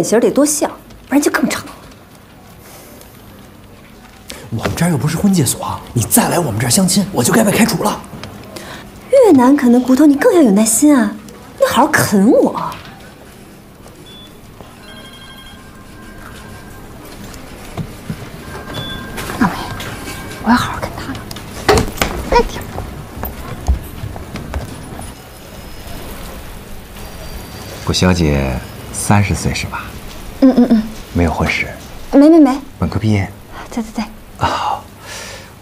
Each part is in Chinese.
脸型得多像，不然就更长。我们这儿又不是婚介所，你再来我们这儿相亲，我就该被开除了。越难啃的骨头，你更要有耐心啊！你好好啃我。那没，我要好好啃他了。哎天！谷小姐三十岁是吧？没没没没，本科毕业。对对对，哦，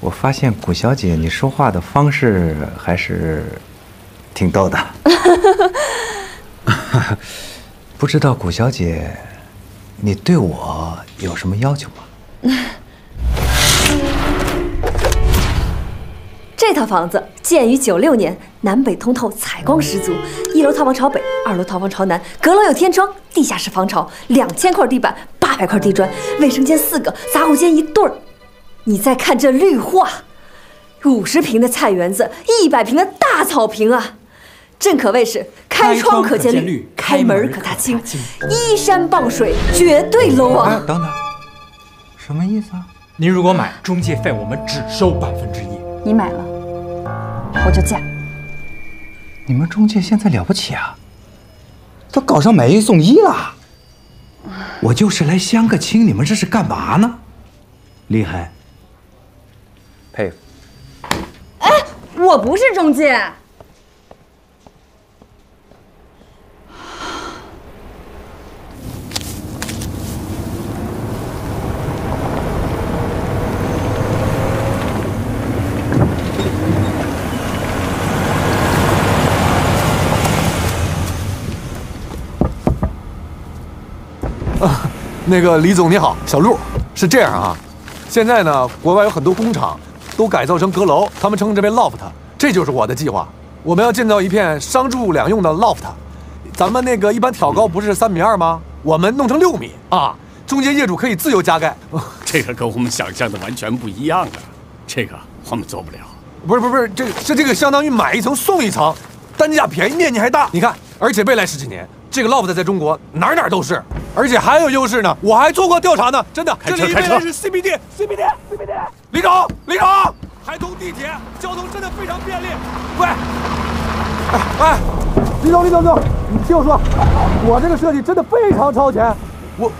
我发现谷小姐你说话的方式还是挺逗的。不知道谷小姐，你对我有什么要求吗？这套房子建于九六年，南北通透，采光十足。一楼套房朝北，二楼套房朝南，阁楼有天窗，地下室防潮，两千块地板，八百块地砖，卫生间四个，杂物间一对儿。你再看这绿化，五十平的菜园子，一百平的大草坪啊！正可谓是开窗可见绿，开门可大青，依山傍水，绝对楼王。哎，等等，什么意思啊？您如果买，中介费我们只收百分之一。你买了，我就嫁。你们中介现在了不起啊，都搞上买一送一了。我就是来相个亲，你们这是干嘛呢？厉害，佩服。哎我不是中介。那个李总你好，小陆，是这样啊，现在呢，国外有很多工厂都改造成阁楼，他们称之为 loft，这就是我的计划。我们要建造一片商住两用的 loft，咱们那个一般挑高不是三米二吗？我们弄成六米啊，中间业主可以自由加盖。这个跟我们想象的完全不一样啊，这个我们做不了。不是不是不是，这这这个相当于买一层送一层，单价便宜，面积还大。你看，而且未来十几年，这个 loft 在中国哪哪都是，而且还有优势呢。我还做过调查呢，真的，开车这里开车未来是 CBD CBD CBD。李总李总，还通地铁，交通真的非常便利。喂，哎哎，李总李总李总，你听我说，我这个设计真的非常超前，我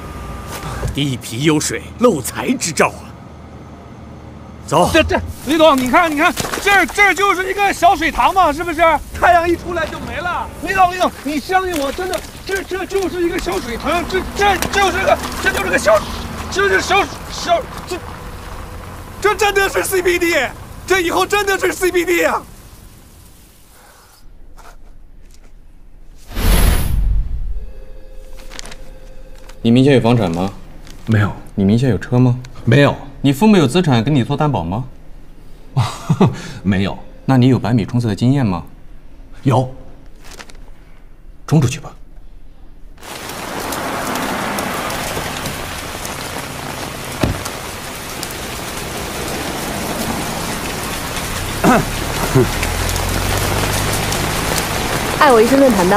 地皮有水，漏财之兆啊！走，这这，李总，你看，你看，这这就是一个小水塘嘛，是不是？太阳一出来就没了。李总，李总，你相信我，真的，这这就是一个小水塘，这这就是个，这就是个小，这是小小这这真的是 CBD，这以后真的是 CBD 啊！你名下有房产吗？没有，你名下有车吗？没有，你父母有资产给你做担保吗？没有，那你有百米冲刺的经验吗？有。冲出去吧。爱我一生论坛的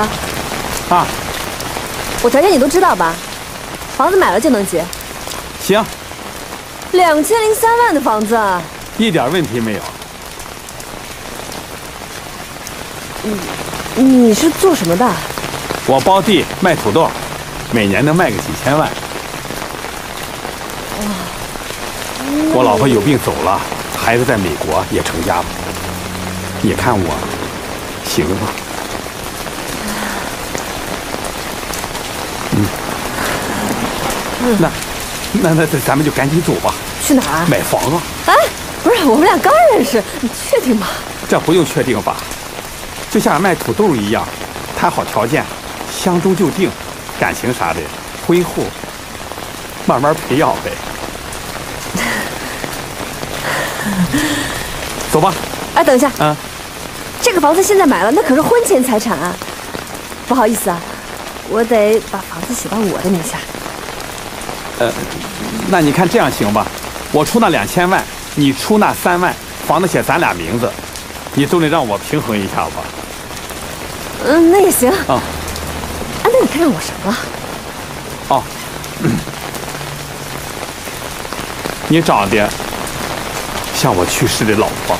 啊，我条件你都知道吧？房子买了就能结，行，两千零三万的房子，一点问题没有。你你是做什么的？我包地卖土豆，每年能卖个几千万。我老婆有病走了，孩子在美国也成家了。你看我行吗？嗯，那 那那咱们就赶紧走吧。去哪儿？买房啊！哎，不是，我们俩刚认识，你确定吗？这不用确定吧？就像卖土豆一样，谈好条件，相中就定，感情啥的，婚后慢慢培养呗。走吧。哎，等一下，嗯，这个房子现在买了，那可是婚前财产啊！不好意思啊，我得把房子写到我的名下。呃，那你看这样行吧？我出那两千万，你出那三万，房子写咱俩名字，你总得让我平衡一下吧？嗯，那也行。啊。啊，那你看上我什么了？哦，你长得像我去世的老婆。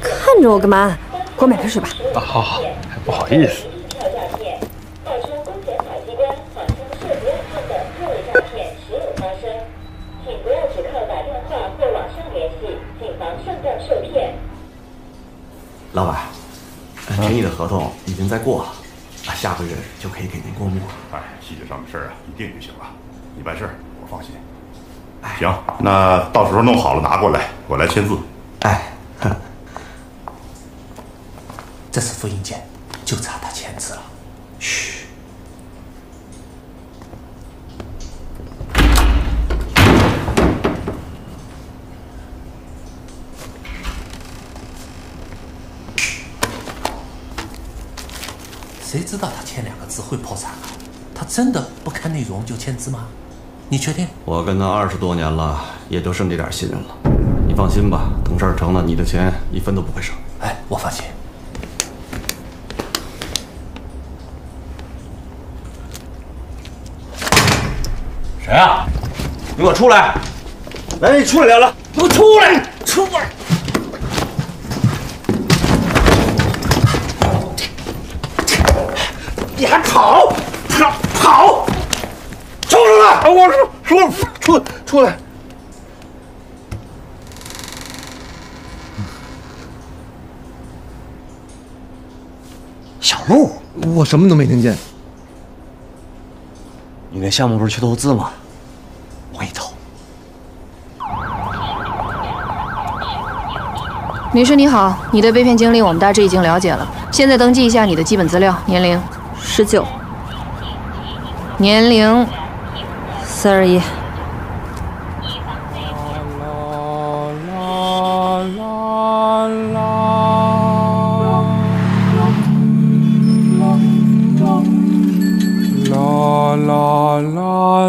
看着我干嘛？给我买瓶水吧。啊，好好，不好意思。老板，田毅的合同已经在过了，啊，下个月就可以给您过目了。哎，细节上的事儿啊，一定就行了。你办事我放心。行，那到时候弄好了拿过来，我来签字。哎，这是复印件，就差他签字了。嘘。谁知道他签两个字会破产啊？他真的不看内容就签字吗？你确定？我跟他二十多年了，也就剩这点信任了。你放心吧，等事儿成了，你的钱一分都不会少。哎，我放心。谁啊？你给我出来！来，你出来聊聊。给我出来！出来！你还跑？跑跑！出来！我出出出出来！小陆，我什么都没听见。你那项目不是去投资吗？我给你投。女士你好，你的被骗经历我们大致已经了解了，现在登记一下你的基本资料：年龄十九，年龄四十一。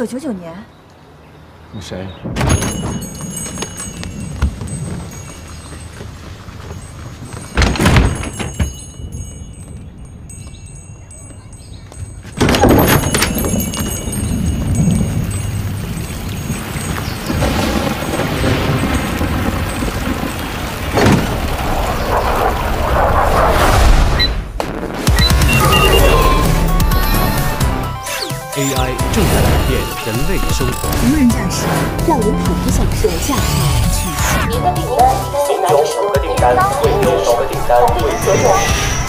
九九九年，你谁？AI 正在改变人类的生活。无人驾驶让人普及享受驾驶乐趣。您的订单现在是五个订单未有首个订单未所有。嗨，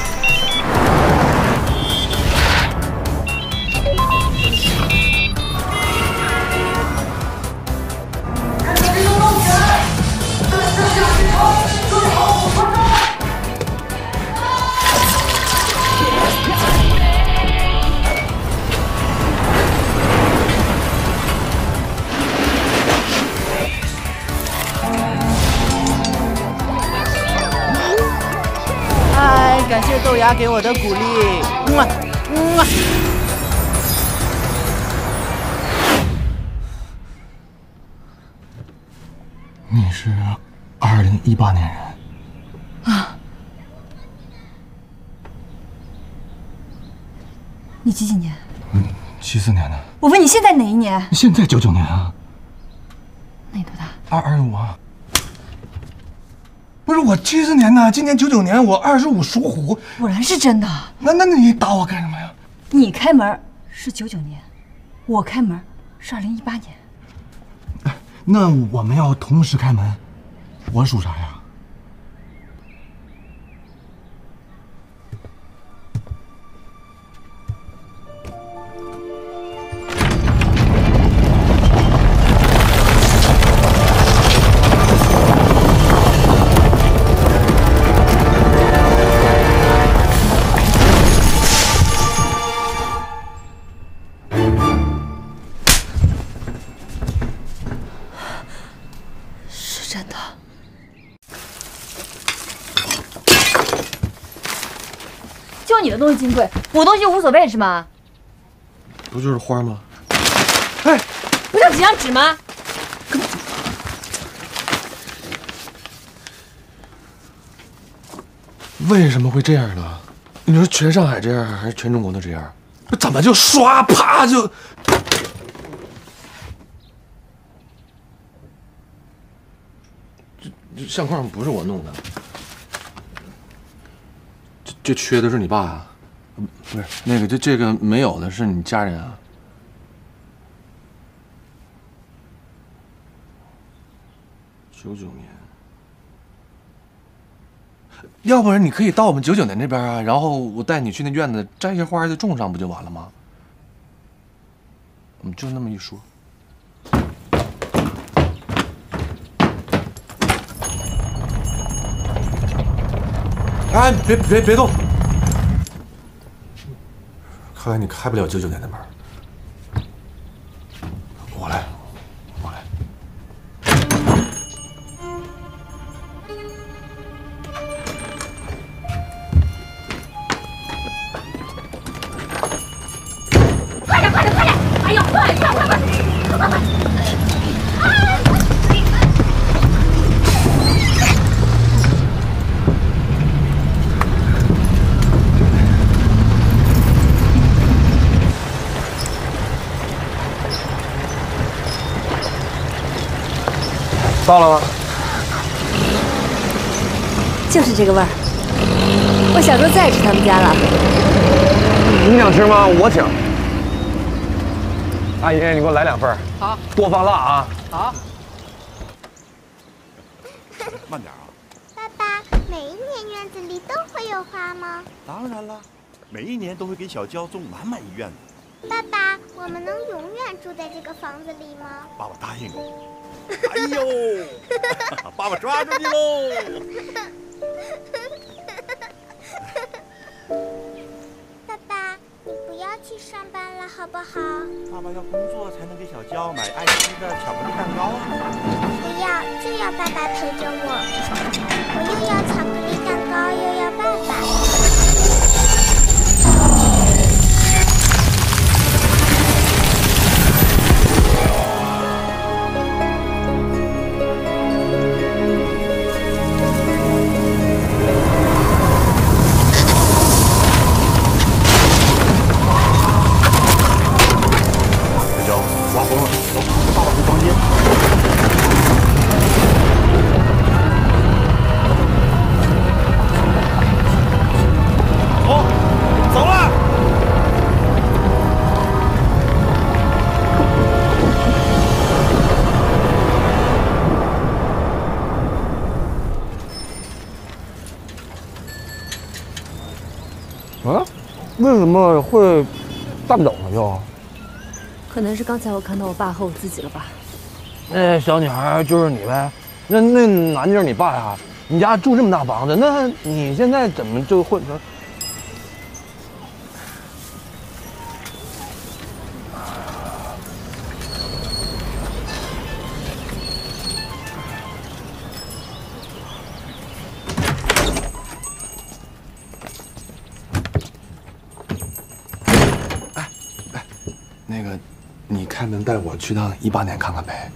豆芽给我的鼓励。嗯啊，嗯啊。你是二零一八年人，啊！你几几年？嗯七四年的，我问你现在哪一年？现在九九年啊，那你多大？二二十五啊。我七四年的，今年九九年，我二十五，属虎。果然是真的。那那你打我干什么呀？你开门是九九年，我开门是二零一八年。那我们要同时开门，我属啥呀？东西金贵，我东西无所谓是吗？不就是花吗？哎，不就几张纸吗？为什么会这样呢？你说全上海这样，还是全中国都这样？这怎么就刷啪就？这这相框不是我弄的，这这缺的是你爸啊？不是那个，这这个没有的是你家人啊？九九年。要不然你可以到我们九九年那边啊，然后我带你去那院子摘些花，再种上不就完了吗？我们就那么一说。哎，别别别动！看来你开不了九九年的门。到了吗？就是这个味儿。我小时候最爱吃他们家了。你想吃吗？我请。阿姨，你给我来两份。好。多放辣啊。好。慢点啊！爸爸，每一年院子里都会有花吗？当然了，每一年都会给小娇种满满一院子。爸爸，我们能永远住在这个房子里吗？爸爸答应你。哎呦，爸爸抓住你喽！爸爸，你不要去上班了，好不好？爸爸要工作才能给小娇买爱吃的巧克力蛋糕。不要，就要爸爸陪着我。我又要巧克力蛋糕，又要爸爸。会蛋走了就？可能是刚才我看到我爸和我自己了吧。那小女孩就是你呗？那那男的就是你爸呀？你家住这么大房子，那你现在怎么就混成？去趟一八年看看呗。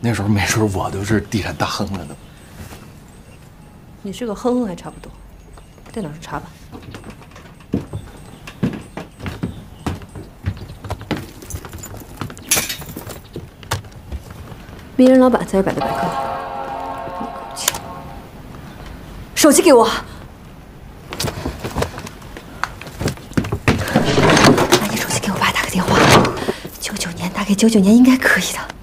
那时候没准我都是地产大亨了呢。你是个哼哼还差不多。电脑上查吧。名人老板在这儿摆的百科。手机给我。把你手机给我爸打个电话。九九年打给九九年应该可以的。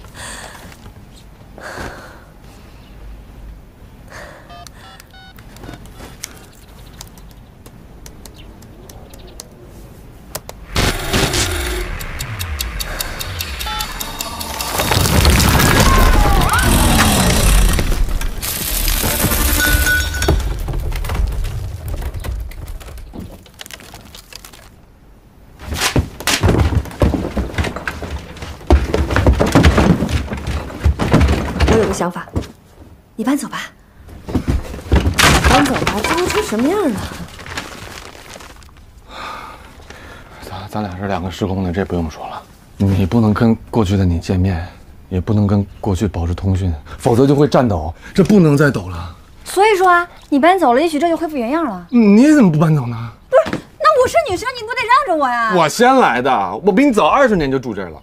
咱咱俩是两个时空的，这不用说了。你不能跟过去的你见面，也不能跟过去保持通讯，否则就会颤抖。这不能再抖了。所以说啊，你搬走了，也许这就恢复原样了。你怎么不搬走呢？不是，那我是女生，你不得让着我呀？我先来的，我比你早二十年就住这儿了。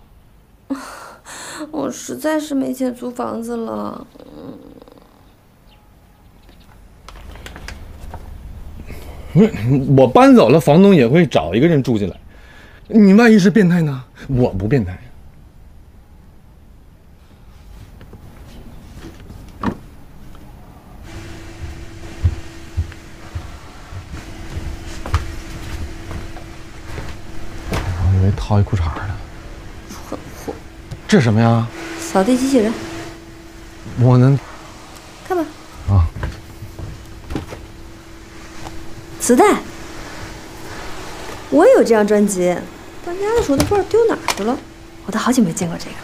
我实在是没钱租房子了。嗯，我搬走了，房东也会找一个人住进来。你万一是变态呢？我不变态。我以为套一裤衩呢。蠢货！这什么呀？扫地机器人，我能看吧。啊。磁带，我也有这张专辑，搬家的时候都不知道丢哪去了。我都好久没见过这个了，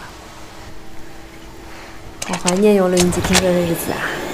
好怀念有录音机听歌的日子啊！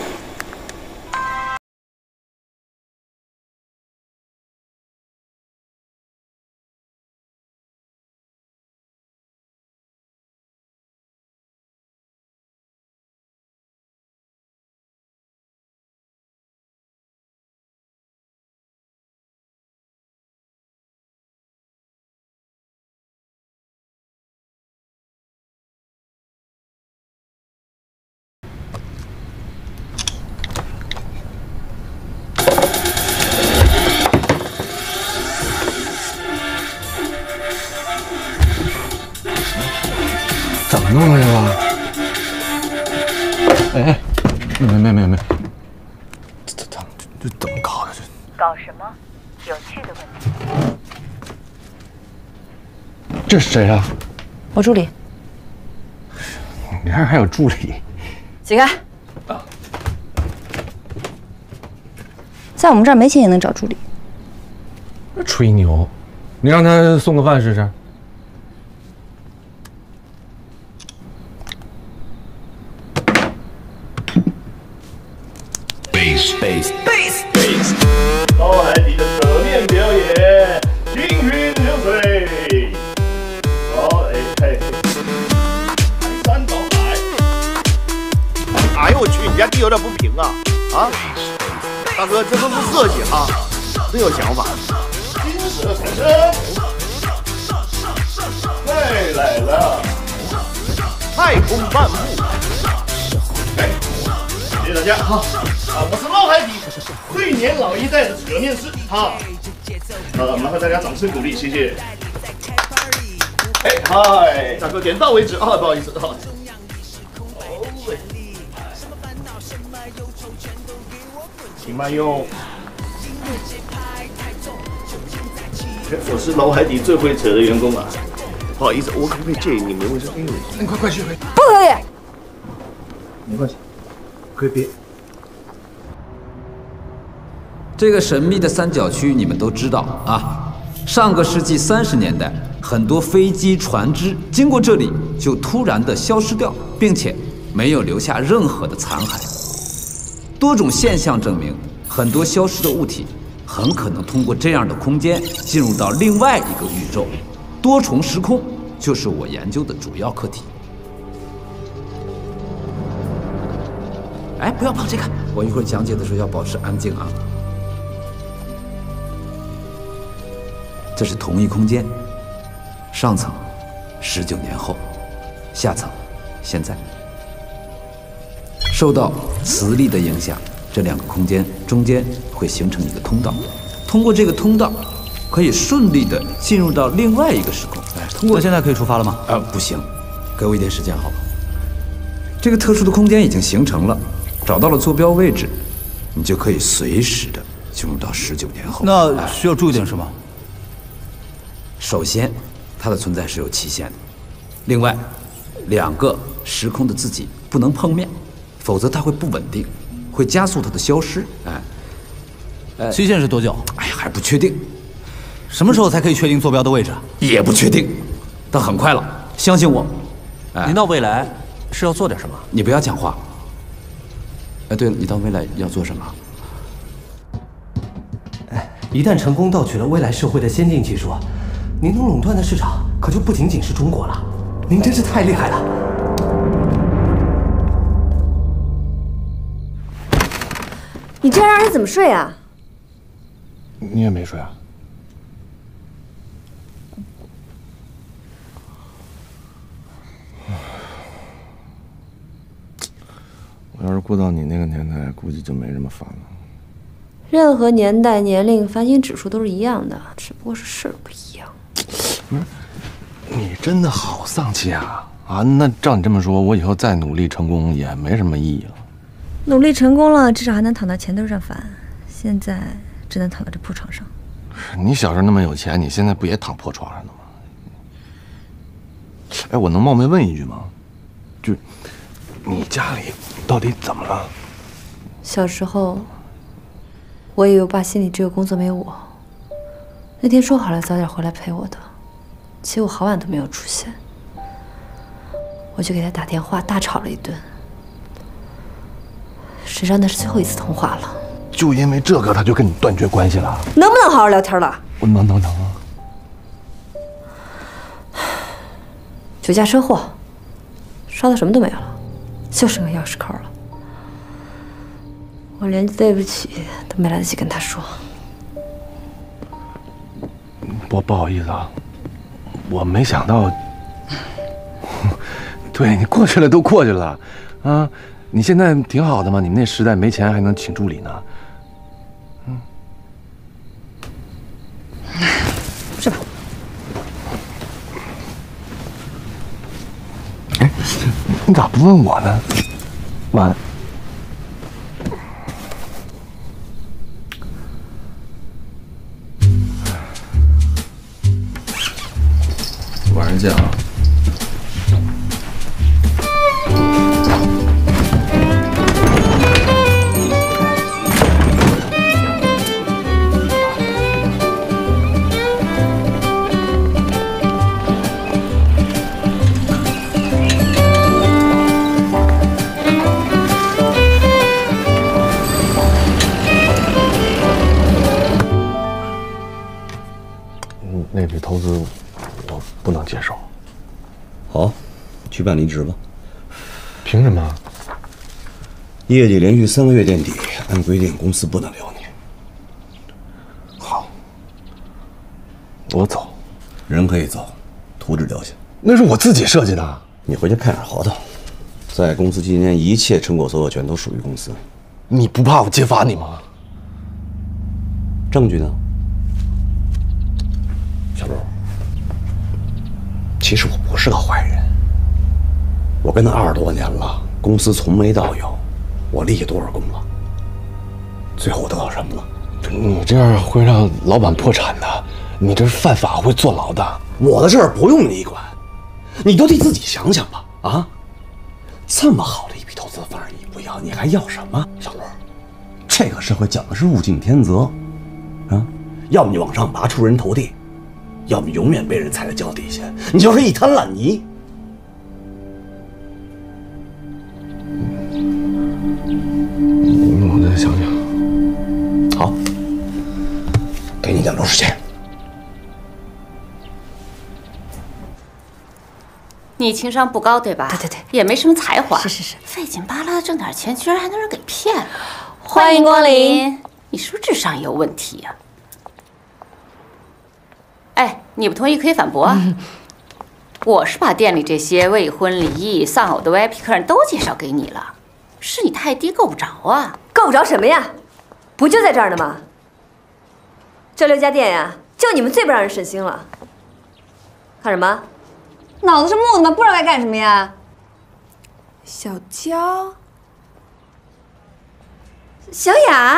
这是谁啊？我助理。你这儿还有助理？起开！在我们这儿没钱也能找助理。吹牛！你让他送个饭试试。Base base base base，家地有点不平啊啊！大哥，这都是设计哈，真有想法。金色产生，再来了，太空漫步。哎，谢谢大家哈啊！我是老海底最年老一代的扯面师哈，呃，麻烦大家掌声鼓励，谢谢。哎嗨，大哥点到为止啊，不好意思哈。请慢用。我是老海底最会扯的员工啊，不好意思，我可不可以借你们卫生间用一下？你快快去！快不可以。没关系，可以别。这个神秘的三角区你们都知道啊。上个世纪三十年代，很多飞机、船只经过这里就突然的消失掉，并且没有留下任何的残骸。多种现象证明，很多消失的物体很可能通过这样的空间进入到另外一个宇宙。多重时空就是我研究的主要课题。哎，不要碰这个！我一会儿讲解的时候要保持安静啊。这是同一空间，上层十九年后，下层现在。受到磁力的影响，这两个空间中间会形成一个通道，通过这个通道，可以顺利的进入到另外一个时空。哎，通过现在可以出发了吗？呃，不行，给我一点时间好吧。这个特殊的空间已经形成了，找到了坐标位置，你就可以随时的进入到十九年后。那需要注意点什么？首先，它的存在是有期限的；另外，两个时空的自己不能碰面，否则它会不稳定，会加速它的消失。哎，呃，期限是多久？哎呀，还不确定。什么时候才可以确定坐标的位置？也不确定，但很快了，相信我。哎，您到未来是要做点什么？你不要讲话。哎，对了，你到未来要做什么？一旦成功盗取了未来社会的先进技术，您能垄断的市场可就不仅仅是中国了。您真是太厉害了。你这样让人怎么睡啊？你也没睡啊？我要是过到你那个年代，估计就没这么烦了。任何年代、年龄，烦心指数都是一样的，只不过是事儿不一样。不是，你真的好丧气啊！啊，那照你这么说，我以后再努力成功也没什么意义了。努力成功了，至少还能躺到钱堆上翻。现在只能躺到这破床上。你小时候那么有钱，你现在不也躺破床上了吗？哎，我能冒昧问一句吗？就你家里到底怎么了？小时候，我以为我爸心里只有工作没有我。那天说好了早点回来陪我的，结果好晚都没有出现。我就给他打电话，大吵了一顿。谁知道那是最后一次通话了。就因为这个，他就跟你断绝关系了？能不能好好聊天了？我能能能啊！酒驾车祸，烧的什么都没有了，就剩个钥匙扣了。我连句对不起都没来得及跟他说。我不好意思啊，我没想到。对你过去了都过去了，啊，你现在挺好的嘛，你们那时代没钱还能请助理呢。嗯，是吧？哎，你咋不问我呢？晚。晚上见啊。嗯，那笔投资我不能接受。好，去办离职吧。凭什么？业绩连续三个月垫底，按规定公司不能留你。好，我走。人可以走，图纸留下。那是我自己设计的。你回去看点合同，在公司期间一切成果所有权都属于公司。你不怕我揭发你吗？证据呢？小陆，其实我不是个坏人。我跟他二十多年了，公司从没到有，我立下多少功了？最后得到什么了？你这样会让老板破产的，你这是犯法会坐牢的。我的事儿不用你管，你都替自己想想吧！啊，这么好的一笔投资反而你不要，你还要什么？小陆，这个社会讲的是物竞天择，啊，要么你往上爬出人头地，要么永远被人踩在脚底下，你就是一滩烂泥。我再想想。好，给你两周时间。你情商不高对吧？对对对，也没什么才华。是是是，费劲巴拉的挣点钱，居然还能让人给骗了。欢迎光临。你是不是智商有问题呀、哎，你不同意可以反驳啊。我是把店里这些未婚、离异、丧偶的 VIP 客人都介绍给你了，是你太低够不着啊。够不着什么呀？不就在这儿呢吗？这六家店呀，就你们最不让人省心了。看什么？脑子是木的吗？不知道该干什么呀？小娇，小雅，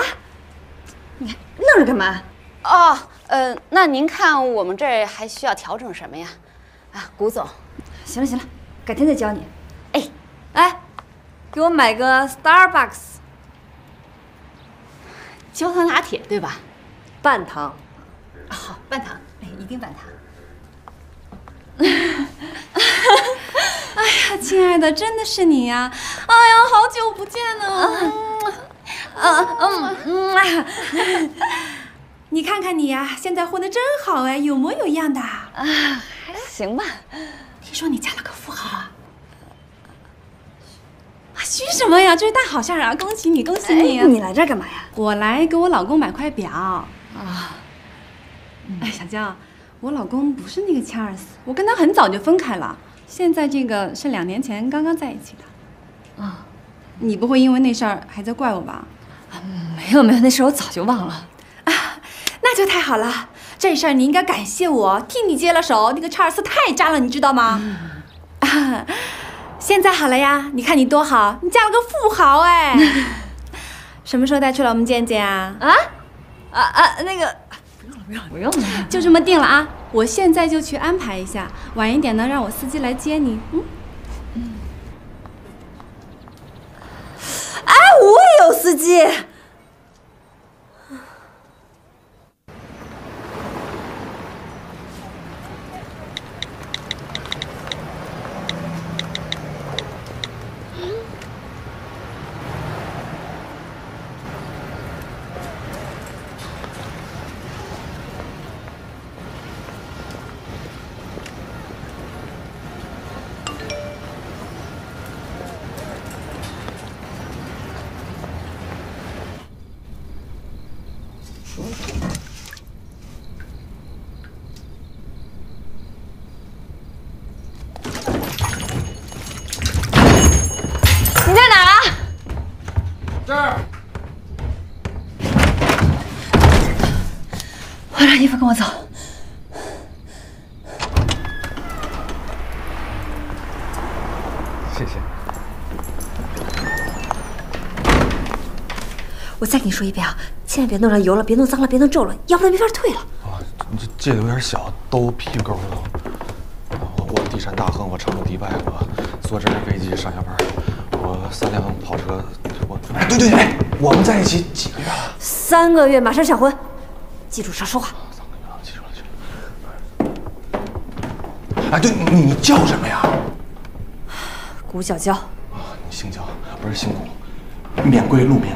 你还愣着干嘛？哦，呃，那您看我们这儿还需要调整什么呀？啊，古总，行了行了，改天再教你。哎，哎，给我买个 Starbucks 焦糖拿铁对吧？半糖。好，半糖，哎，一定半糖。哎呀，亲爱的，真的是你呀！哎呀，好久不见呢。嗯嗯嗯啊！你看看你呀、现在混得真好哎，有模有样的啊，还行吧。听说你嫁了个富豪啊？嘘什么呀，这是大好事啊！恭喜你，恭喜你！你来这儿干嘛呀？我来给我老公买块表啊。哎，小江，我老公不是那个切尔斯，我跟他很早就分开了，现在这个是两年前刚刚在一起的。啊，你不会因为那事儿还在怪我吧？没有没有，那事儿我早就忘了。那就太好了，这事儿你应该感谢我，替你接了手。那个查尔斯太渣了，你知道吗？啊，现在好了呀，你看你多好，你嫁了个富豪哎。什么时候带出来我们见见啊？啊啊啊！那个不用了，不用了，不用了，就这么定了啊！我现在就去安排一下，晚一点呢，让我司机来接你。嗯。哎，我也有司机。你在哪儿啊？这儿。换上衣服跟我走。谢谢。我再跟你说一遍啊，千万别弄上油了，别弄脏了，别弄皱了，要不然没法退了。你这借的有点小，都屁股沟了。我我地产大亨，我常驻迪拜，我坐直升飞机上下班，我三辆跑车，我哎对对对，哎我们在一起几个月了？三个月马上闪婚，记住少说话。哎，对你你叫什么呀？谷小娇，啊你姓焦，不是姓谷，免贵禄名。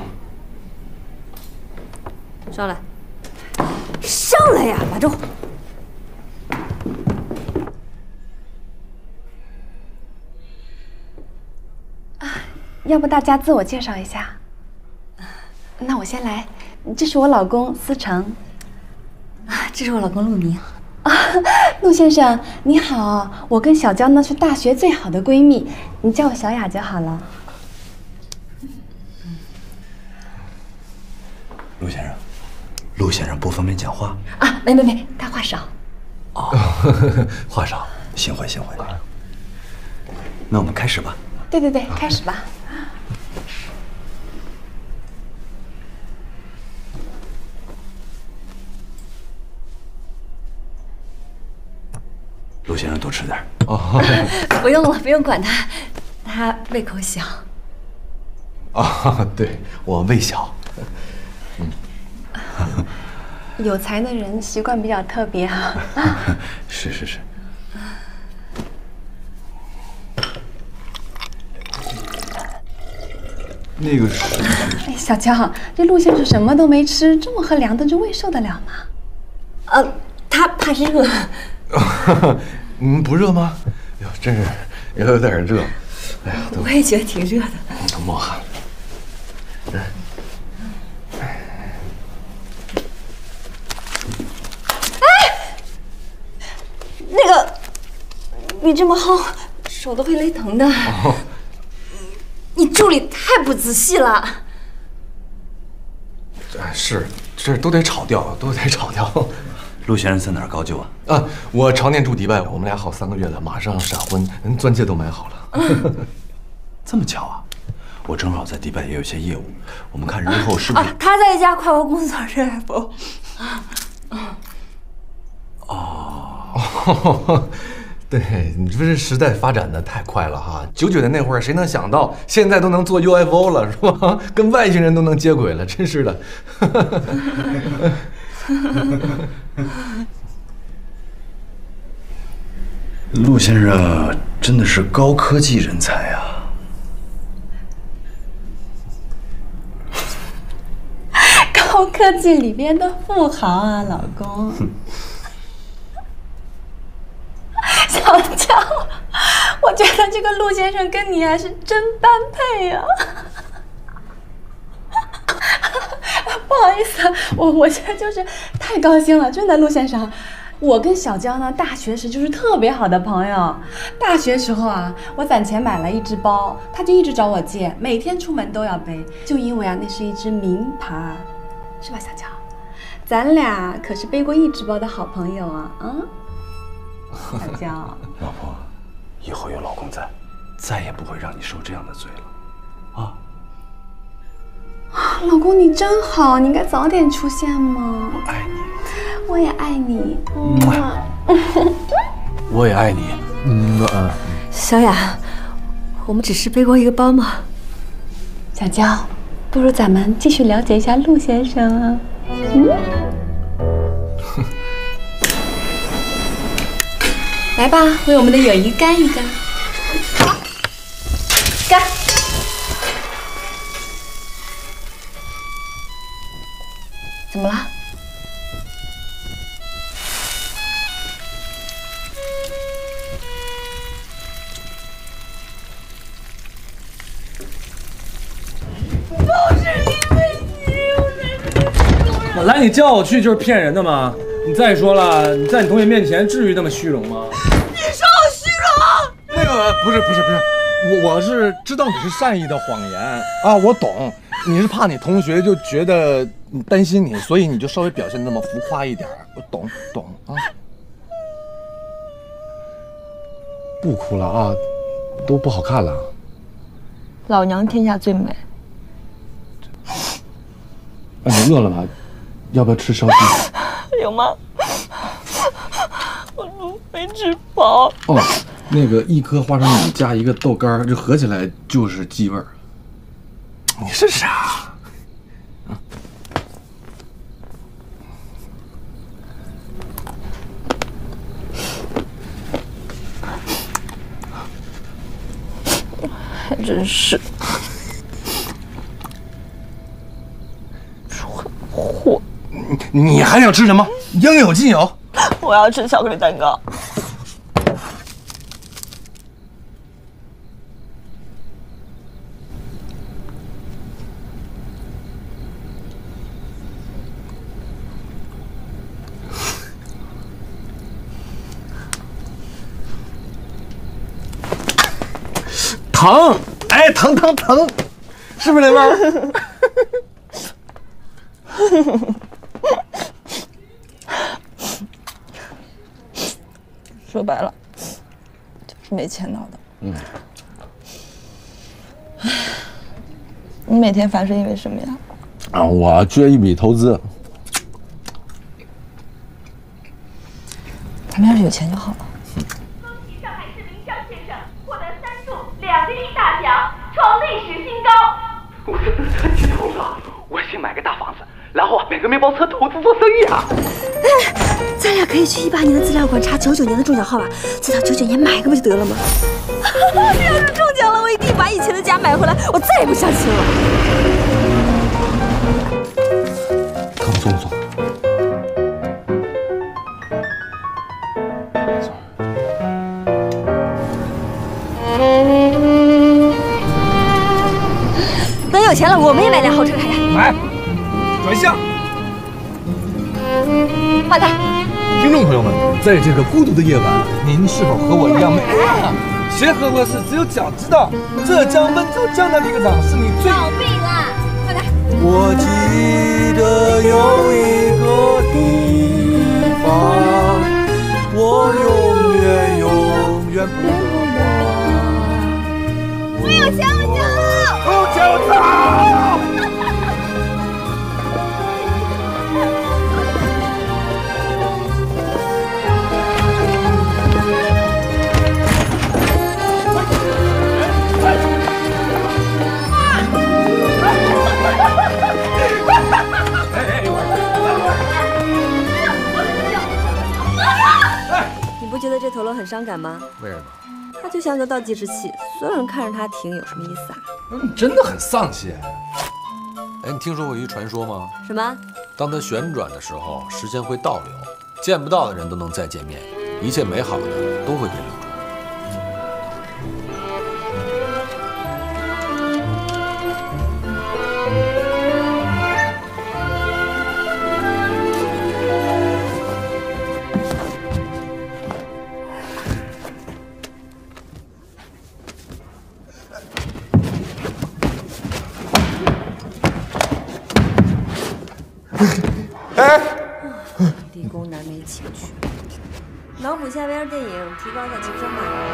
上来，上来呀，马周。要不大家自我介绍一下？那我先来，这是我老公思成。啊，这是我老公陆明。啊 陆先生你好，我跟小娇呢是大学最好的闺蜜，你叫我小雅就好了。陆先生，陆先生不方便讲话。啊，没没没，他话少。哦，话少，幸会幸会。那我们开始吧。对对对，开始吧。陆先生多吃点儿。哦 不用了，不用管他，他胃口小。啊，对我胃小。有才的人习惯比较特别啊。是是是。那个是，哎，小娇，这陆先生什么都没吃，这么喝凉的，这胃受得了吗？呃，他怕热。嗯，不热吗？哟，真是也有点热。哎呀，我也觉得挺热的。都冒汗了。那个，你这么薅，手都会勒疼的。哦你助理太不仔细了。哎，是，这都得炒掉，都得炒掉。陆先生在哪儿高就啊？啊，我常年住迪拜，我们俩好三个月了，马上闪婚，人钻戒都买好了。这么巧啊！我正好在迪拜也有些业务，我们看日后是不是啊，他在一家跨国公司做 这不？哦，对你这是时代发展的太快了哈！九九年那会儿谁能想到，现在都能做 UFO 了是吧？跟外星人都能接轨了，真是的。陆先生真的是高科技人才啊！高科技里边的富豪啊，老公。小娇，我我觉得这个陆先生跟你还是真般配呀、不好意思，我我现在就是太高兴了，真的，陆先生。我跟小娇呢，大学时就是特别好的朋友。大学时候啊，我攒钱买了一只包，她就一直找我借，每天出门都要背，就因为啊，那是一只名牌，是吧，小娇？咱俩可是背过一只包的好朋友啊啊！小娇，老婆，以后有老公在，再也不会让你受这样的罪了。老公你真好，你应该早点出现嘛。我爱你，我也爱你。我也爱你。嗯嗯。小雅，我们只是背过一个包吗？小娇，不如咱们继续了解一下陆先生啊。嗯。来吧，为我们的友谊干一干。干！怎么了？本来你叫我去就是骗人的嘛！你再说了，你在你同学面前至于那么虚荣吗？你说我虚荣？那个不是不是不是，我我是知道你是善意的谎言啊，我懂，你是怕你同学就觉得担心你，所以你就稍微表现那么浮夸一点，我懂懂啊。不哭了啊，都不好看了。老娘天下最美。啊，你饿了吗？要不要吃烧鸡？有吗？我都没吃饱。哦，那个一颗花生米加一个豆干儿，这合起来就是鸡味儿。你是傻？还真是。蠢货，你还想吃什么？应有尽有。我要吃巧克力蛋糕。疼，哎，疼疼疼，是不是雷妹儿？说白了，就是没钱闹的。嗯，你每天烦是因为什么呀？啊，我缺一笔投资。咱们要是有钱就好了。包车投资做生意啊！哎，咱俩可以去一八年的资料馆查九九年的中奖号码，再到九九年买一个不就得了吗？要是中奖了，我一定把以前的家买回来，我再也不相亲了。跟我坐坐。等有钱了，我们也买辆豪车开开。买，转向。换他。听众朋友们，在这个孤独的夜晚，您是否和我一样美？协和乐视只有脚知道，浙江温州江南皮革厂是你最。搞定了，换他。我记得有一个地方，我永远永远不能忘。我有钱我就走。不就走。觉得这陀螺很伤感吗？为什么？它就像个倒计时器，所有人看着它停，有什么意思啊？你真的很丧气。哎，你听说过一传说吗？什么？当它旋转的时候，时间会倒流，见不到的人都能再见面，一切美好的都会被电影，提高一下情商吧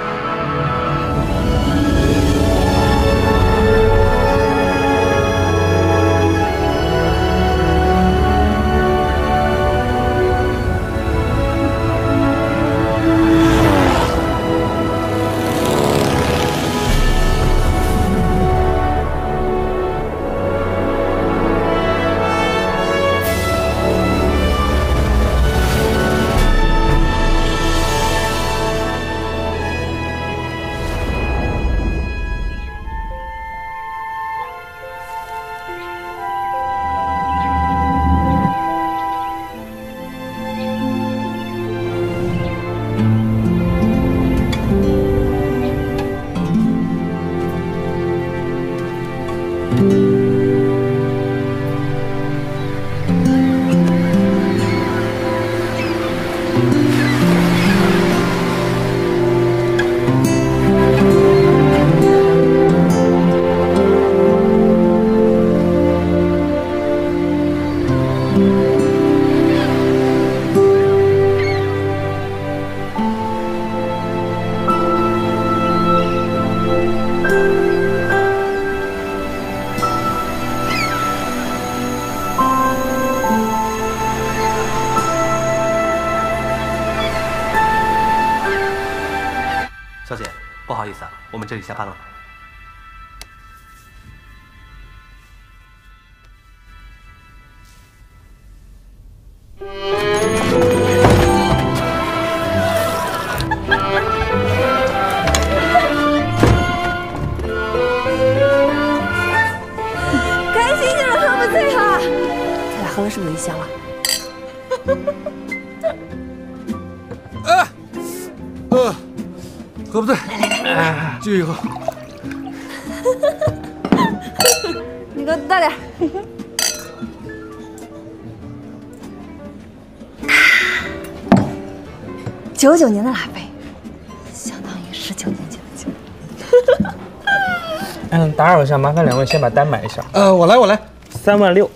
一下，麻烦两位先把单买一下。呃，我来，我来，三万六。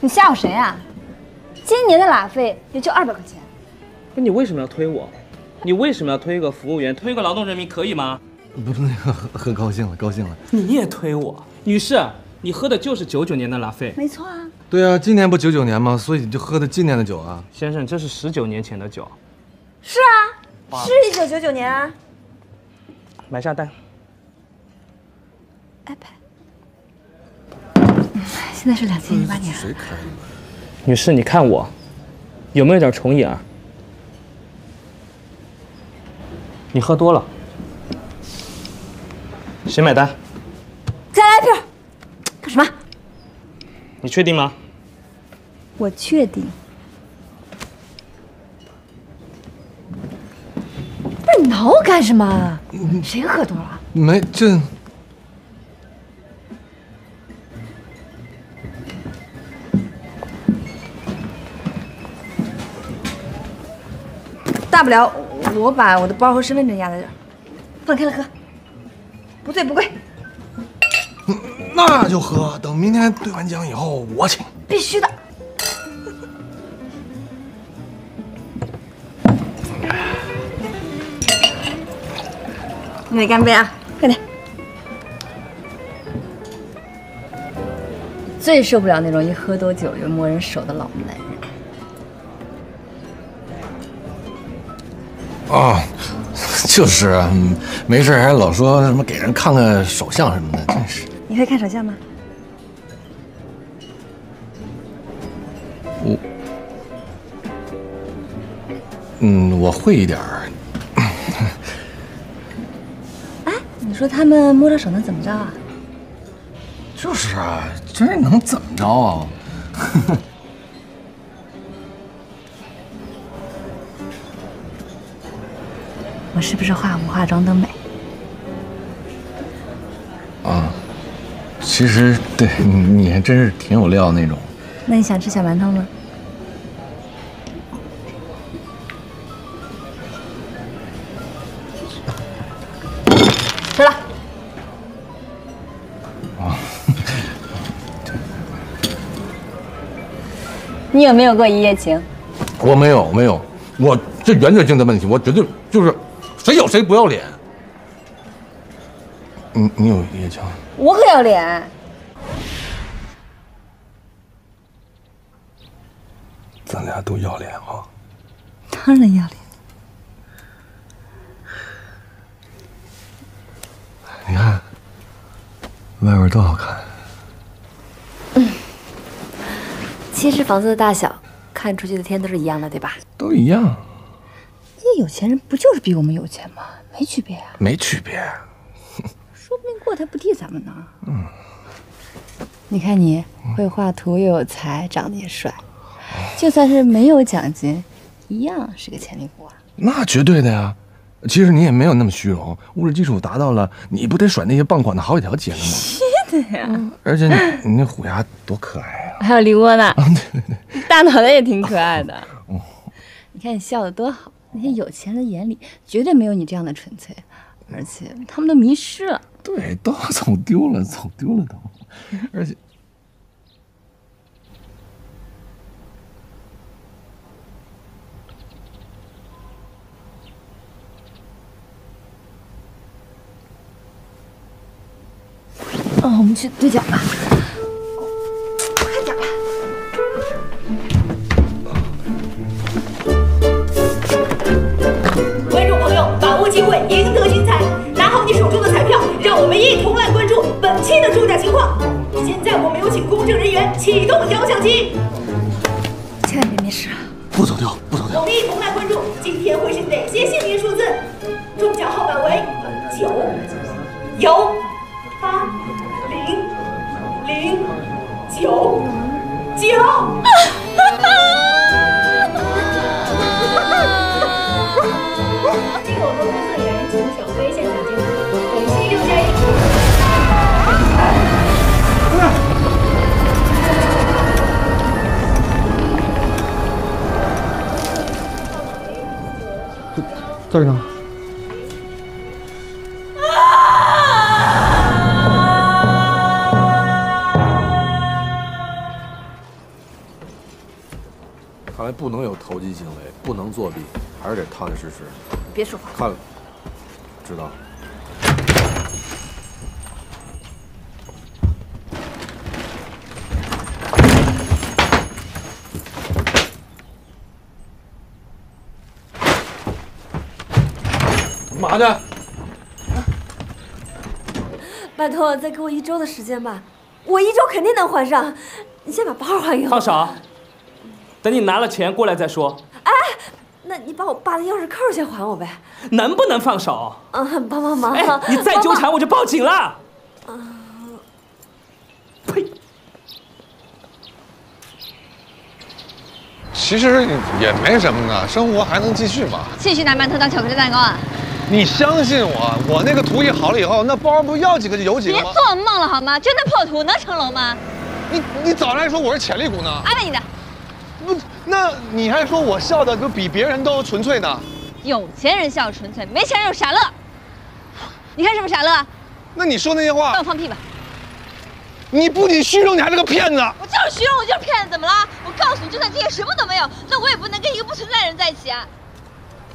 你吓唬谁啊？今年的拉菲也就二百块钱。那你为什么要推我？你为什么要推一个服务员？推一个劳动人民可以吗？不是那个，喝高兴了，高兴了。你也推我，女士，你喝的就是九九年的拉菲。没错啊。对啊，今年不九九年吗？所以你就喝的今年的酒啊。先生，这是十九年前的酒，是啊，是一九九九年啊。买下单。iPad。现在是两千一八年。谁开的？女士，你看我，有没有点重影？你喝多了。谁买单？再来一瓶。干什么？你确定吗？我确定。不是你挠我干什么？谁喝多了？没这。大不了我把我的包和身份证压在这儿，放开了喝，不醉不归。那就喝，等明天兑完奖以后我请。必须的。你得干杯啊！快点。最受不了那种一喝多酒就摸人手的老男人。啊，就是啊，嗯没事还老说什么给人看看手相什么的，真是。你会看手相吗？我，嗯，我会一点儿。你说他们摸着手能怎么着啊？就是啊，这能怎么着啊？我是不是化不化妆都美？啊，其实对你你还真是挺有料那种。那你想吃小馒头吗？吃了。你有没有过一夜情？我没有没有，我这原则性的问题，我绝对就是谁不要脸。你你有一夜情？我可要脸。咱俩都要脸啊！当然要脸。你看，外边多好看。嗯其实房子的大小，看出去的天都是一样的，对吧？都一样，有钱人不就是比我们有钱吗？没区别啊，没区别。说不定过得还不敌咱们呢。嗯，你看你会画图又有才，长得也帅，就算是没有奖金，一样是个潜力股啊。那绝对的呀。其实你也没有那么虚荣，物质基础达到了，你不得甩那些傍款的好几条街了吗？是的呀。而且你你那虎牙多可爱啊！还有梨窝呢，对对对大脑袋也挺可爱的。你看你笑的多好，那些有钱人眼里绝对没有你这样的纯粹，而且他们都迷失了。对，都 走丢了，走丢了都。而且，哦，我们去兑奖吧。快点吧。让我们一同来关注本期的中奖情况。现在我们有请公证人员启动摇奖机，千万别迷失。不走掉，不走掉。我们一同来关注今天会是哪些幸运数字？中奖号码为九、幺、八、零、零、九、九。这儿呢？看来不能有投机行为，不能作弊，还是得踏踏实实。别说话。看了，知道。干拜托，再给我一周的时间吧，我一周肯定能还上。你先把包还给我。放手，等你拿了钱过来再说。哎，那你把我爸的钥匙扣先还我呗。能不能放手？嗯，帮帮忙。哎，你再纠缠我就报警了。其实也没什么的，生活还能继续嘛。继续拿馒头当巧克力蛋糕啊！你相信我，我那个图一好了以后，那包不要几个就有几个别吗？做梦了好吗？就那破图能成龙吗？你你早上还说我是潜力股呢，安排你的。不，那你还说我笑的就比别人都纯粹呢？有钱人笑纯粹，没钱人有傻乐。你看是不是傻乐？那你说那些话让我放屁吧！你不仅虚荣，你还是个骗子。我就是虚荣，我就是骗子，怎么了？我告诉你，就算今天什么都没有，那我也不能跟一个不存在的人在一起啊！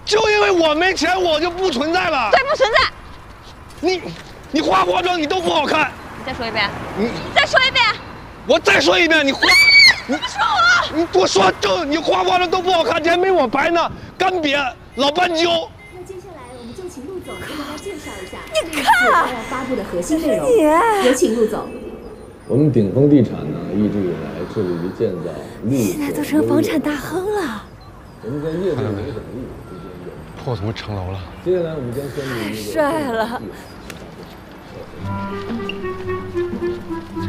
就因为我没钱，我就不存在了。对，不存在。你你化不化妆你都不好看。你再说一遍。你你再说一遍。我再说一遍，你化 你说我。你我说就你化不化妆都不好看，你还没我白呢，干瘪老斑鸠。那接下来我们就请陆总给大家介绍一下你看要发布的核心内容。有请陆总。我们鼎丰地产呢，一直以来致力于建造绿现在都成房产大亨了。我们在业内影响力之间有。破怎么成楼了？接下来我们将宣布一个。帅了。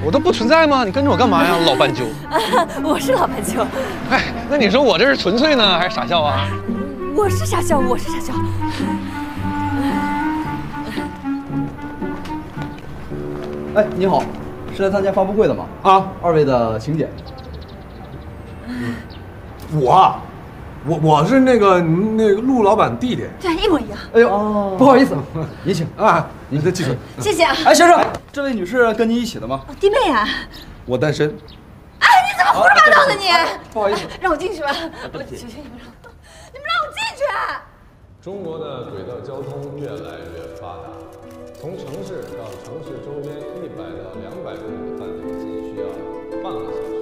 我都不存在吗？你跟着我干嘛呀，老斑鸠？我是老斑鸠。哎，那你说我这是纯粹呢，还是傻笑啊？我是傻笑，我是傻笑。哎，你好，是来参加发布会的吗？啊，二位的请柬。我，我我是那个那个陆老板弟弟。对，一模一样。哎呦，不好意思，您请啊，您再继续。谢谢啊。哎，先生，这位女士跟您一起的吗？弟妹啊。我单身。哎，你怎么胡说八道呢你？不好意思，让我进去吧。对不起求求你们让我，你们让我进去！中国的轨道交通越来越发达，从城市到城市周边一百到两百公里的范围仅需要半个小时。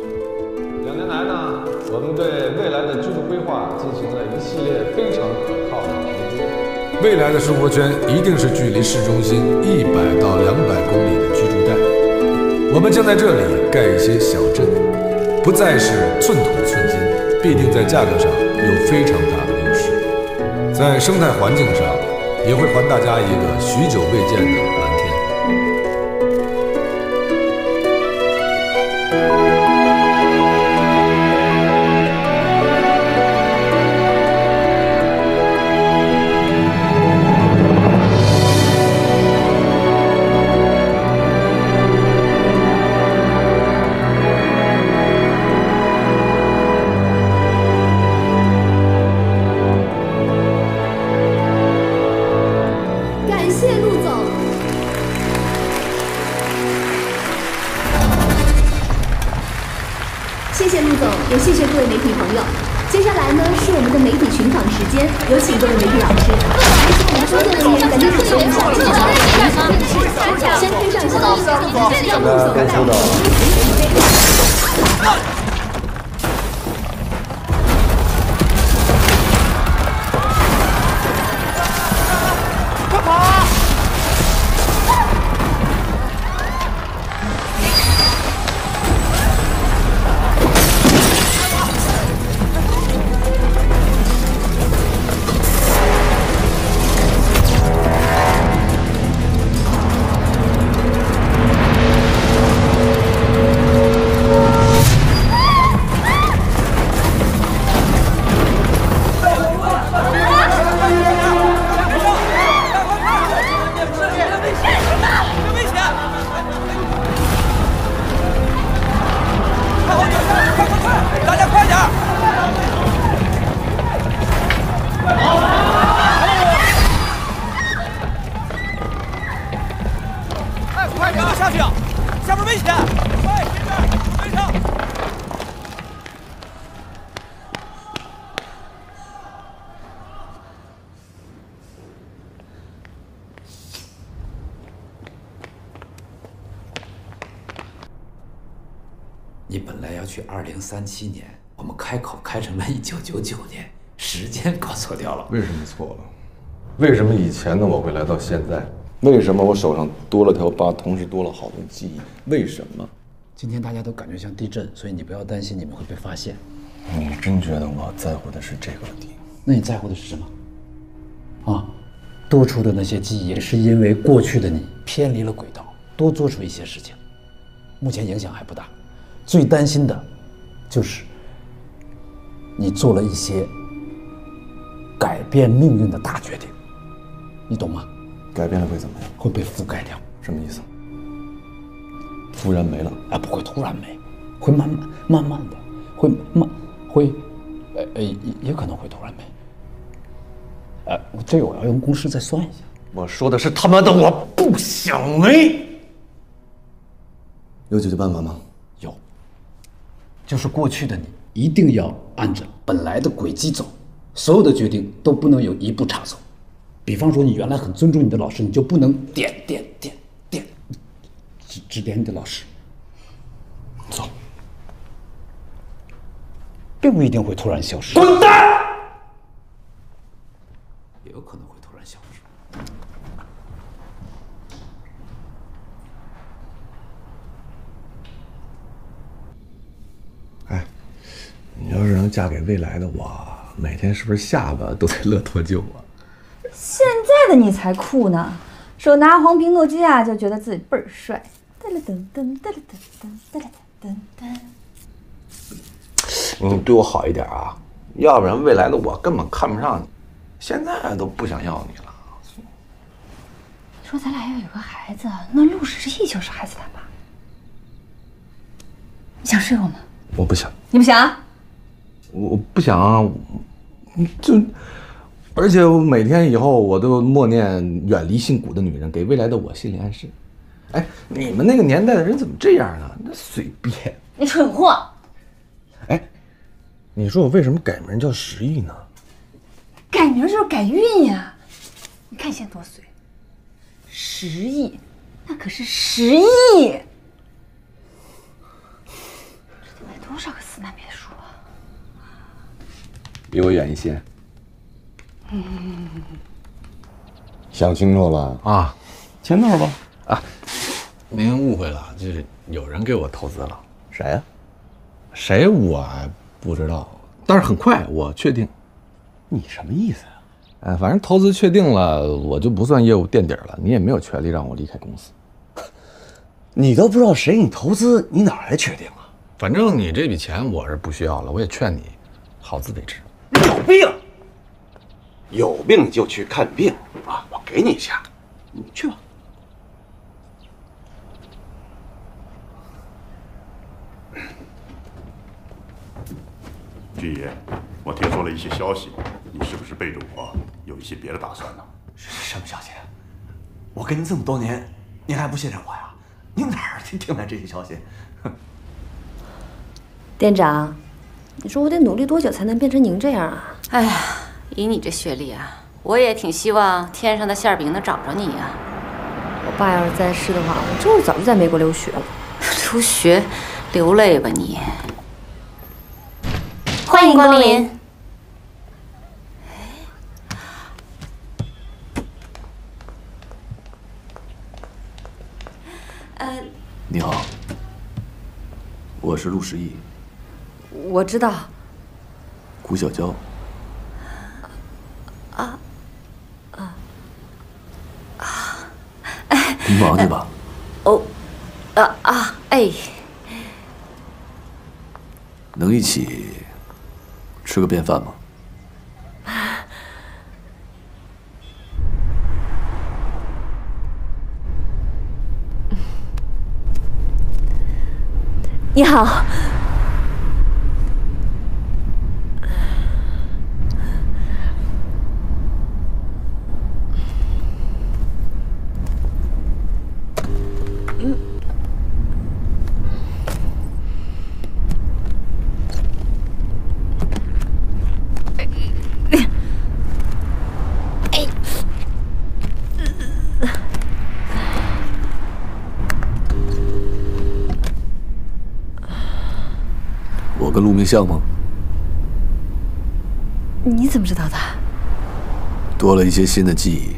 两年来呢，我们对未来的居住规划进行了一系列非常可靠的评估。未来的生活圈一定是距离市中心一百到两百公里的居住带。我们将在这里盖一些小镇，不再是寸土寸金，必定在价格上有非常大的优势。在生态环境上，也会还大家一个许久未见的现在？为什么我手上多了条疤，同时多了好多记忆？为什么？今天大家都感觉像地震，所以你不要担心你们会被发现。你真觉得我在乎的是这个问题？那你在乎的是什么？啊，多出的那些记忆是因为过去的你偏离了轨道，多做出一些事情，目前影响还不大。最担心的，就是你做了一些改变命运的大决定，你懂吗？改变了会怎么样？会被覆盖掉。什么意思？突然没了？啊，不会突然没，会慢慢慢慢的，会慢会，呃呃，也也可能会突然没。呃，这个我要用公式再算一下。我说的是他妈的，我不想没。有解决办法吗？有，就是过去的你一定要按着本来的轨迹走，所有的决定都不能有一步差错。比方说，你原来很尊重你的老师，你就不能点点点点，指指点你的老师。走，并不一定会突然消失。滚蛋！也有可能会突然消失。哎你要是能嫁给未来的我，每天是不是下巴都得乐脱臼啊？的你才酷呢，手拿黄屏诺基亚就觉得自己倍儿帅。噔了噔噔噔了噔噔噔了噔噔。你对我好一点啊，要不然未来的我根本看不上你，现在都不想要你了。说咱俩要有个孩子，那陆时义就是孩子他爸。你想睡我吗？我不想，你不想我不想啊，就，而且我每天以后我都默念远离姓古的女人，给未来的我心理暗示。哎，你们那个年代的人怎么这样呢？那随便。你蠢货！哎你说我为什么改名叫十亿呢？改名就是改运呀！你看现在多随，十亿，那可是十亿，这得买多少个四难别墅啊！离我远一些。嗯，想清楚了啊，签字吧。啊，您误会了，就是有人给我投资了。谁呀、谁我不知道，但是很快我确定。你什么意思啊？哎，反正投资确定了，我就不算业务垫底了，你也没有权利让我离开公司。你都不知道谁给你投资，你哪来确定啊？反正你这笔钱我是不需要了，我也劝你好自为之。你有病！有病就去看病啊！我给你下，你去吧。军爷，我听说了一些消息，你是不是背着我有一些别的打算呢？什么消息？我跟您这么多年，您还不信任我呀？您哪儿听听来这些消息？店长，你说我得努力多久才能变成您这样啊？哎呀，以你这学历啊，我也挺希望天上的馅饼能找着你呀、我爸要是在世的话，我这会儿早就在美国留学了。留学，流泪吧你。欢迎光临。呃，你好，我是陆十一，我知道谷小娇。啊啊你忙去吧。哦，啊啊，哎，能一起吃个便饭吗？你好，像吗？你怎么知道的？多了一些新的记忆。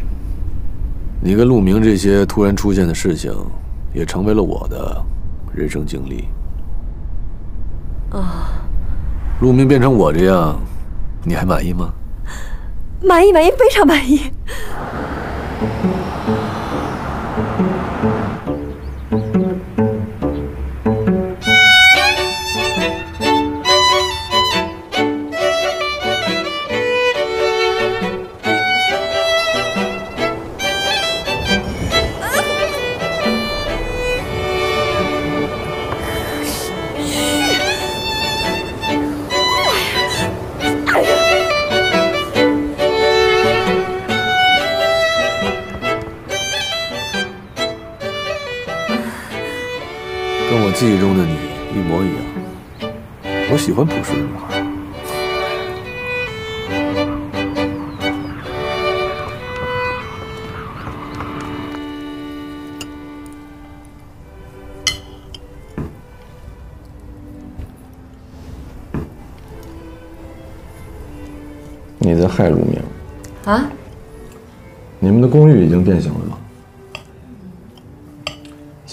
你跟陆明这些突然出现的事情，也成为了我的人生经历。哦，陆明变成我这样，你还满意吗？满意满意，非常满意。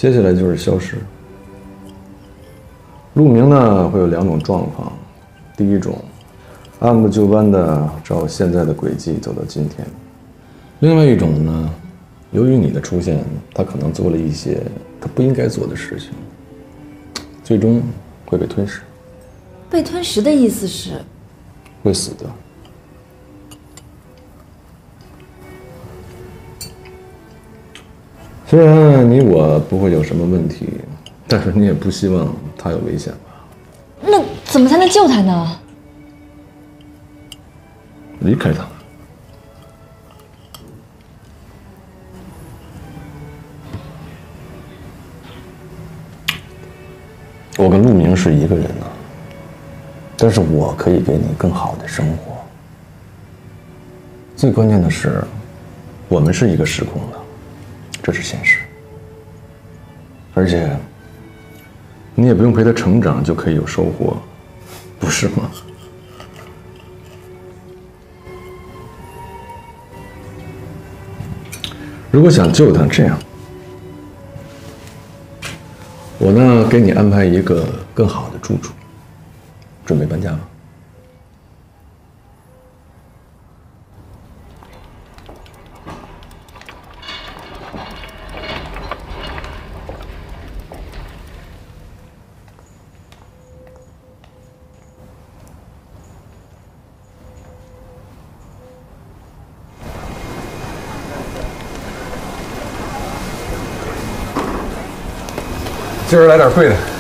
接下来就是消失。陆明呢会有两种状况，第一种，按部就班的照现在的轨迹走到今天；另外一种呢，由于你的出现，他可能做了一些他不应该做的事情，最终会被吞噬，被吞噬的意思是，会死的。虽然你我不会有什么问题，但是你也不希望他有危险吧？那怎么才能救他呢？离开他。我跟陆明是一个人呢、但是我可以给你更好的生活。最关键的是，我们是一个时空的，这是现实。而且，你也不用陪他成长就可以有收获，不是吗？如果想救他，这样，我呢给你安排一个更好的住处。准备搬家吗？今儿来点贵的。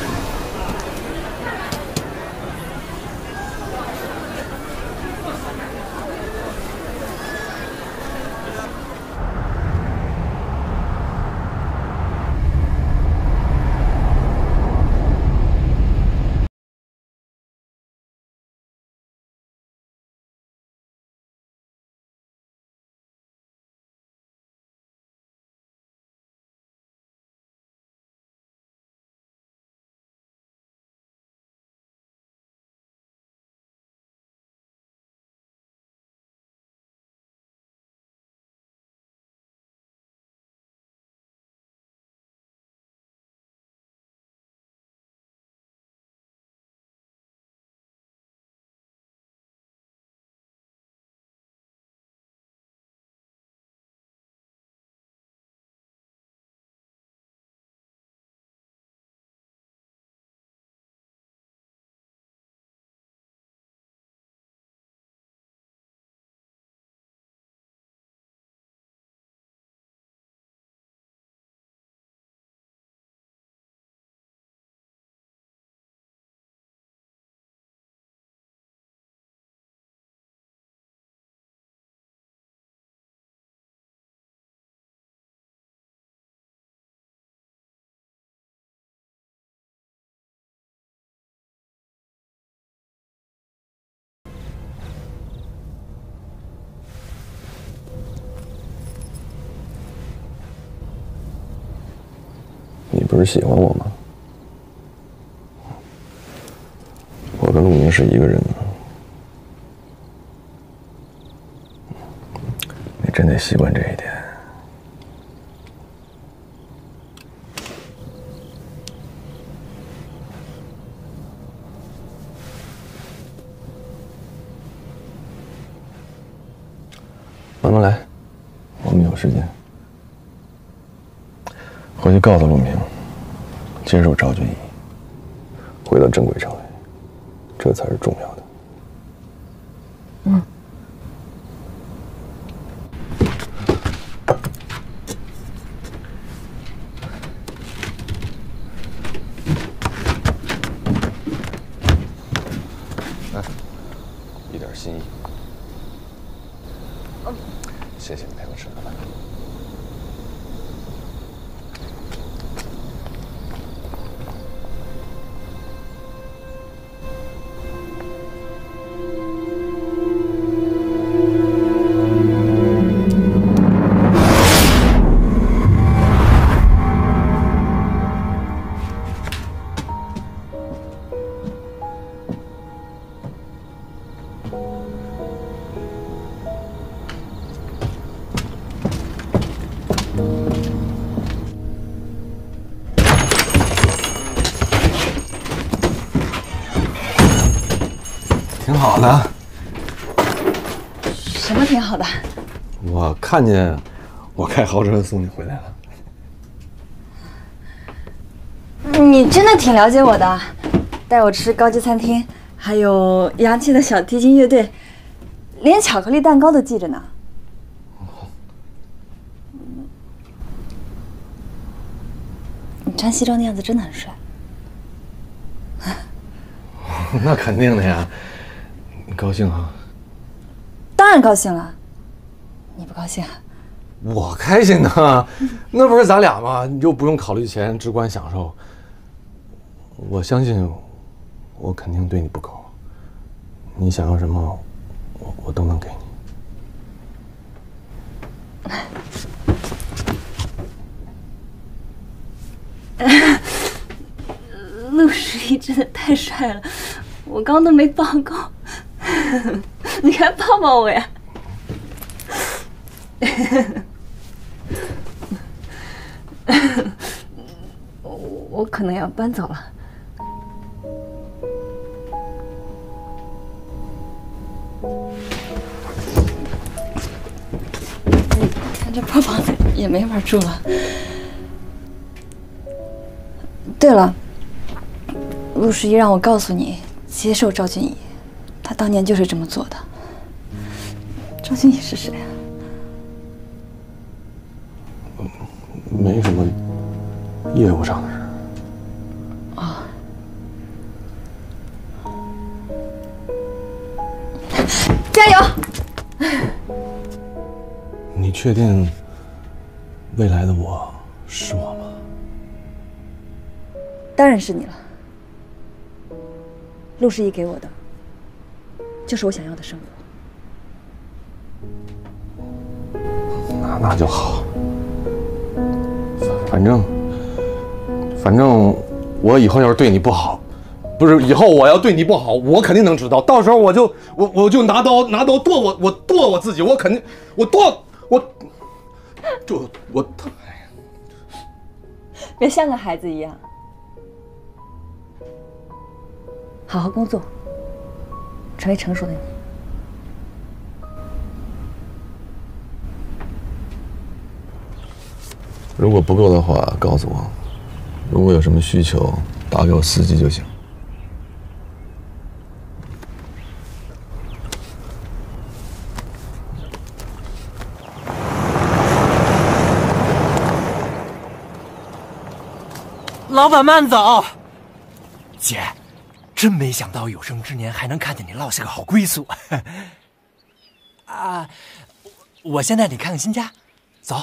你不是喜欢我吗？我跟陆明是一个人呢。你真得习惯这一点。慢慢来，我们有时间。回去告诉陆明，接受赵俊义，回到正轨上来，这才是重要的。看见我开豪车送你回来了。你真的挺了解我的，带我吃高级餐厅，还有洋气的小提琴乐队，连巧克力蛋糕都记着呢。你穿西装的样子真的很帅。那肯定的呀，你高兴啊？当然高兴了，你不高兴啊？我开心呢，那不是咱俩吗？你就不用考虑钱，只管享受。我相信，我肯定对你不够，你想要什么，我我都能给你。陆十一真的太帅了，我刚都没抱够，你快抱抱我呀！我 我可能要搬走了。看这破房子也没法住了。对了，陆十一让我告诉你，接受赵俊怡，他当年就是这么做的。赵俊怡是谁啊？没什么业务上的事。啊、加油！你确定未来的我是我吗？当然是你了。陆十一给我的，就是我想要的生活。那那就好。反正，反正我以后要是对你不好，不是以后我要对你不好，我肯定能知道。到时候我就我我就拿刀拿刀剁我我剁我自己，我肯定我剁我，就我别像个孩子一样，好好工作，成为成熟的你。如果不够的话，告诉我。如果有什么需求，打给我司机就行。老板慢走。姐，真没想到有生之年还能看见你落下个好归宿。啊，我先带你看看新家，走。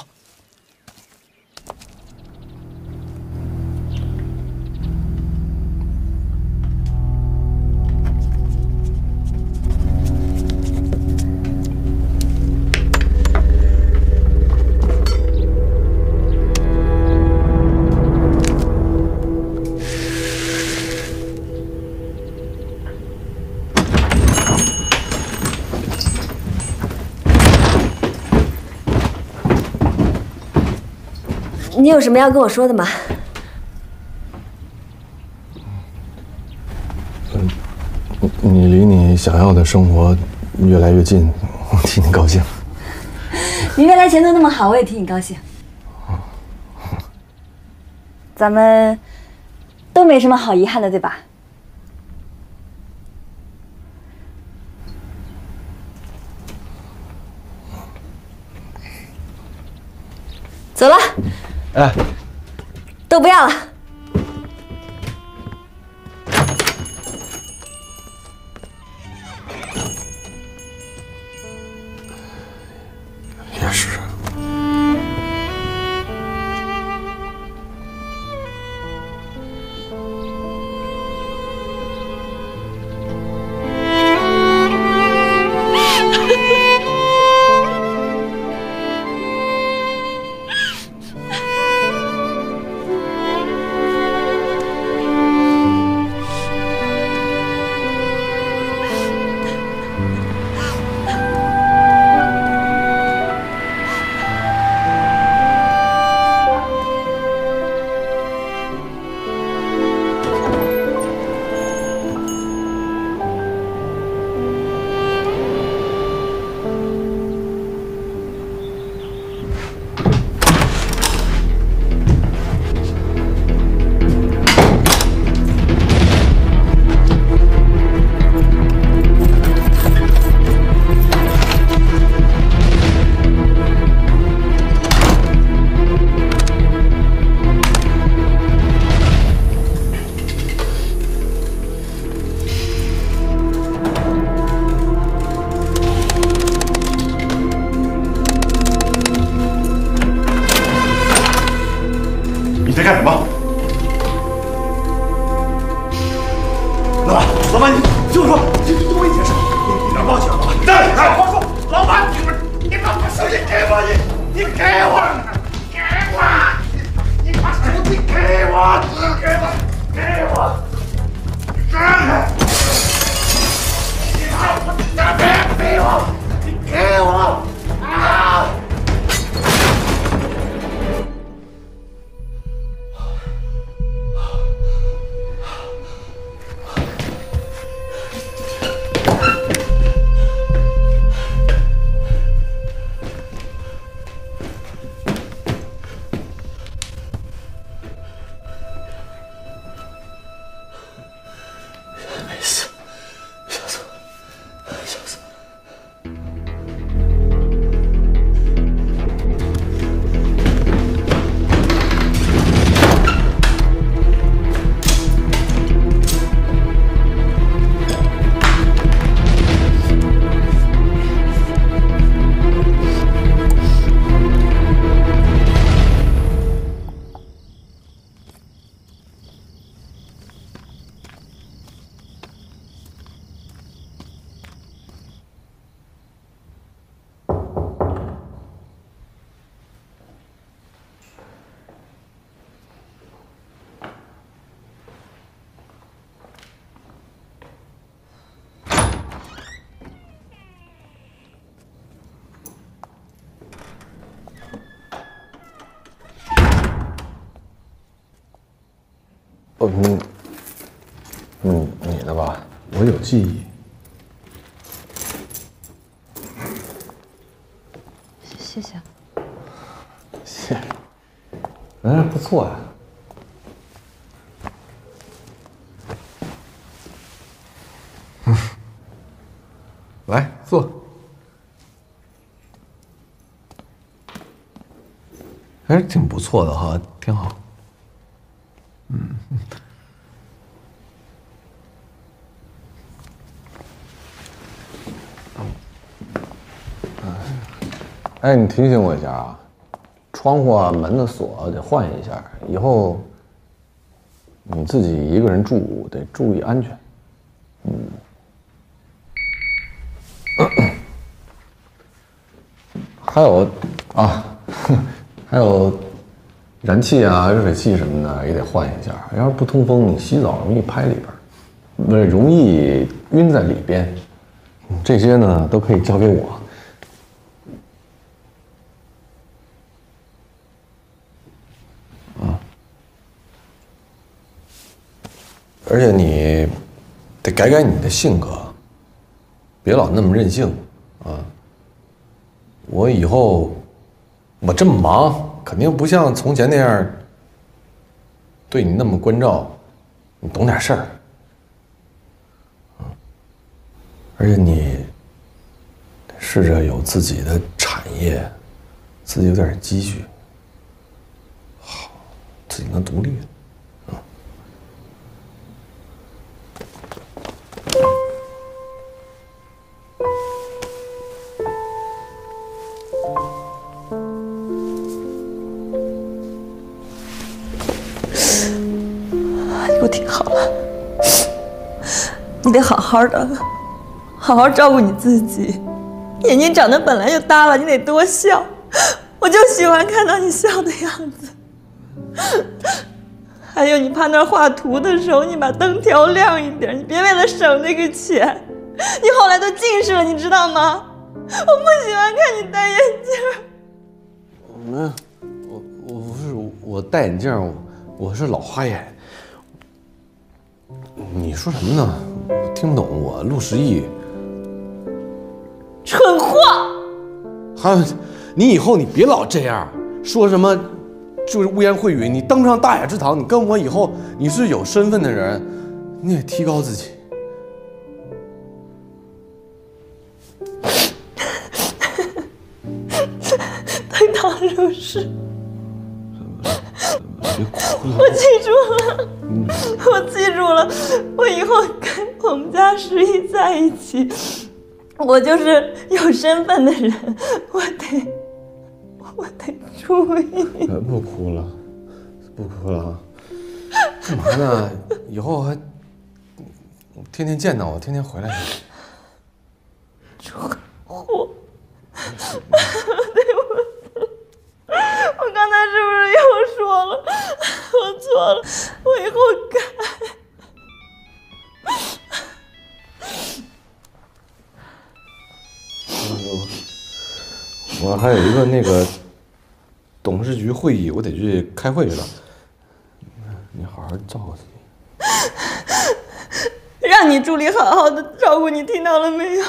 你有什么要跟我说的吗？你你离你想要的生活越来越近，我替你高兴。你未来前途那么好，我也替你高兴。咱们都没什么好遗憾的，对吧？走了，哎，都不要了。有记忆。谢谢。谢，哎，不错呀、嗯，来坐。还是挺不错的哈，挺好。嗯。哎，你提醒我一下啊，窗户啊、门的锁得换一下，以后你自己一个人住得注意安全。嗯。还有啊，还有燃气啊、热水器什么的也得换一下，要是不通风，你洗澡容易拍里边儿，容易晕在里边。这些呢都可以交给我。而且你得改改你的性格，别老那么任性啊！我以后我这么忙，肯定不像从前那样对你那么关照，你懂点事儿。啊而且你试着有自己的产业，自己有点积蓄，好，自己能独立。好好的，好好照顾你自己。眼睛长得本来就耷拉，你得多笑。我就喜欢看到你笑的样子。还有，你趴那画图的时候，你把灯调亮一点，你别为了省那个钱。你后来都近视了，你知道吗？我不喜欢看你戴眼镜。没有，我我不是我戴眼镜，我是老花眼。你说什么呢？我听不懂。我陆十亿，蠢货！还有，你以后你别老这样说什么，就是污言秽语。你登上大雅之堂，你跟我以后你是有身份的人，你得提高自己。登堂入室。别哭了。我记住了，我记住了，我以后跟我们家十一在一起，我就是有身份的人，我得，我得注意。呃不哭了，不哭了啊！干嘛呢？以后还天天见到我，天天回来。我，对不起，我刚才是不是又说了？我错了，我以后改。我还有一个那个董事局会议，我得去开会去了。你好好照顾自己。让你助理好好的照顾你，听到了没有？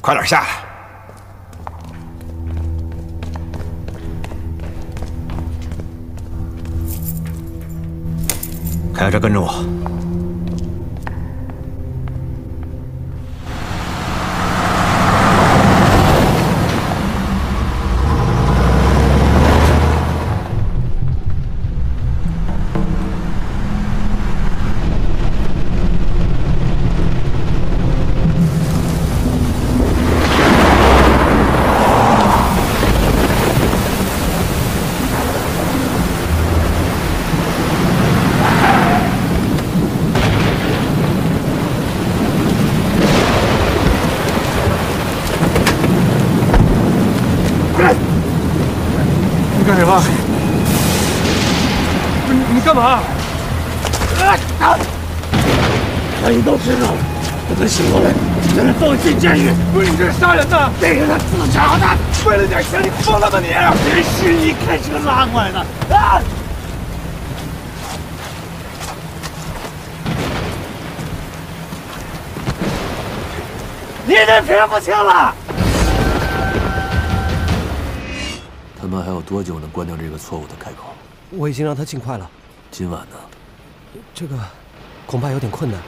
快点下来！开车跟着我。你干什么？不是你你干嘛？大家都知道了，等他醒过来，让他放进监狱。不是你这是杀人呐！那是他自找的，为了点钱你疯了吧你？真是你开车拉过来的啊！你这凭不清了。他们还有多久能关掉这个错误的开口？我已经让他尽快了，今晚呢？这个恐怕有点困难。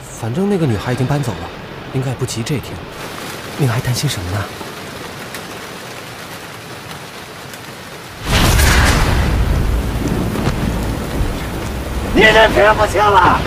反正那个女孩已经搬走了，应该不急这天。你还担心什么呢？你这听不清了？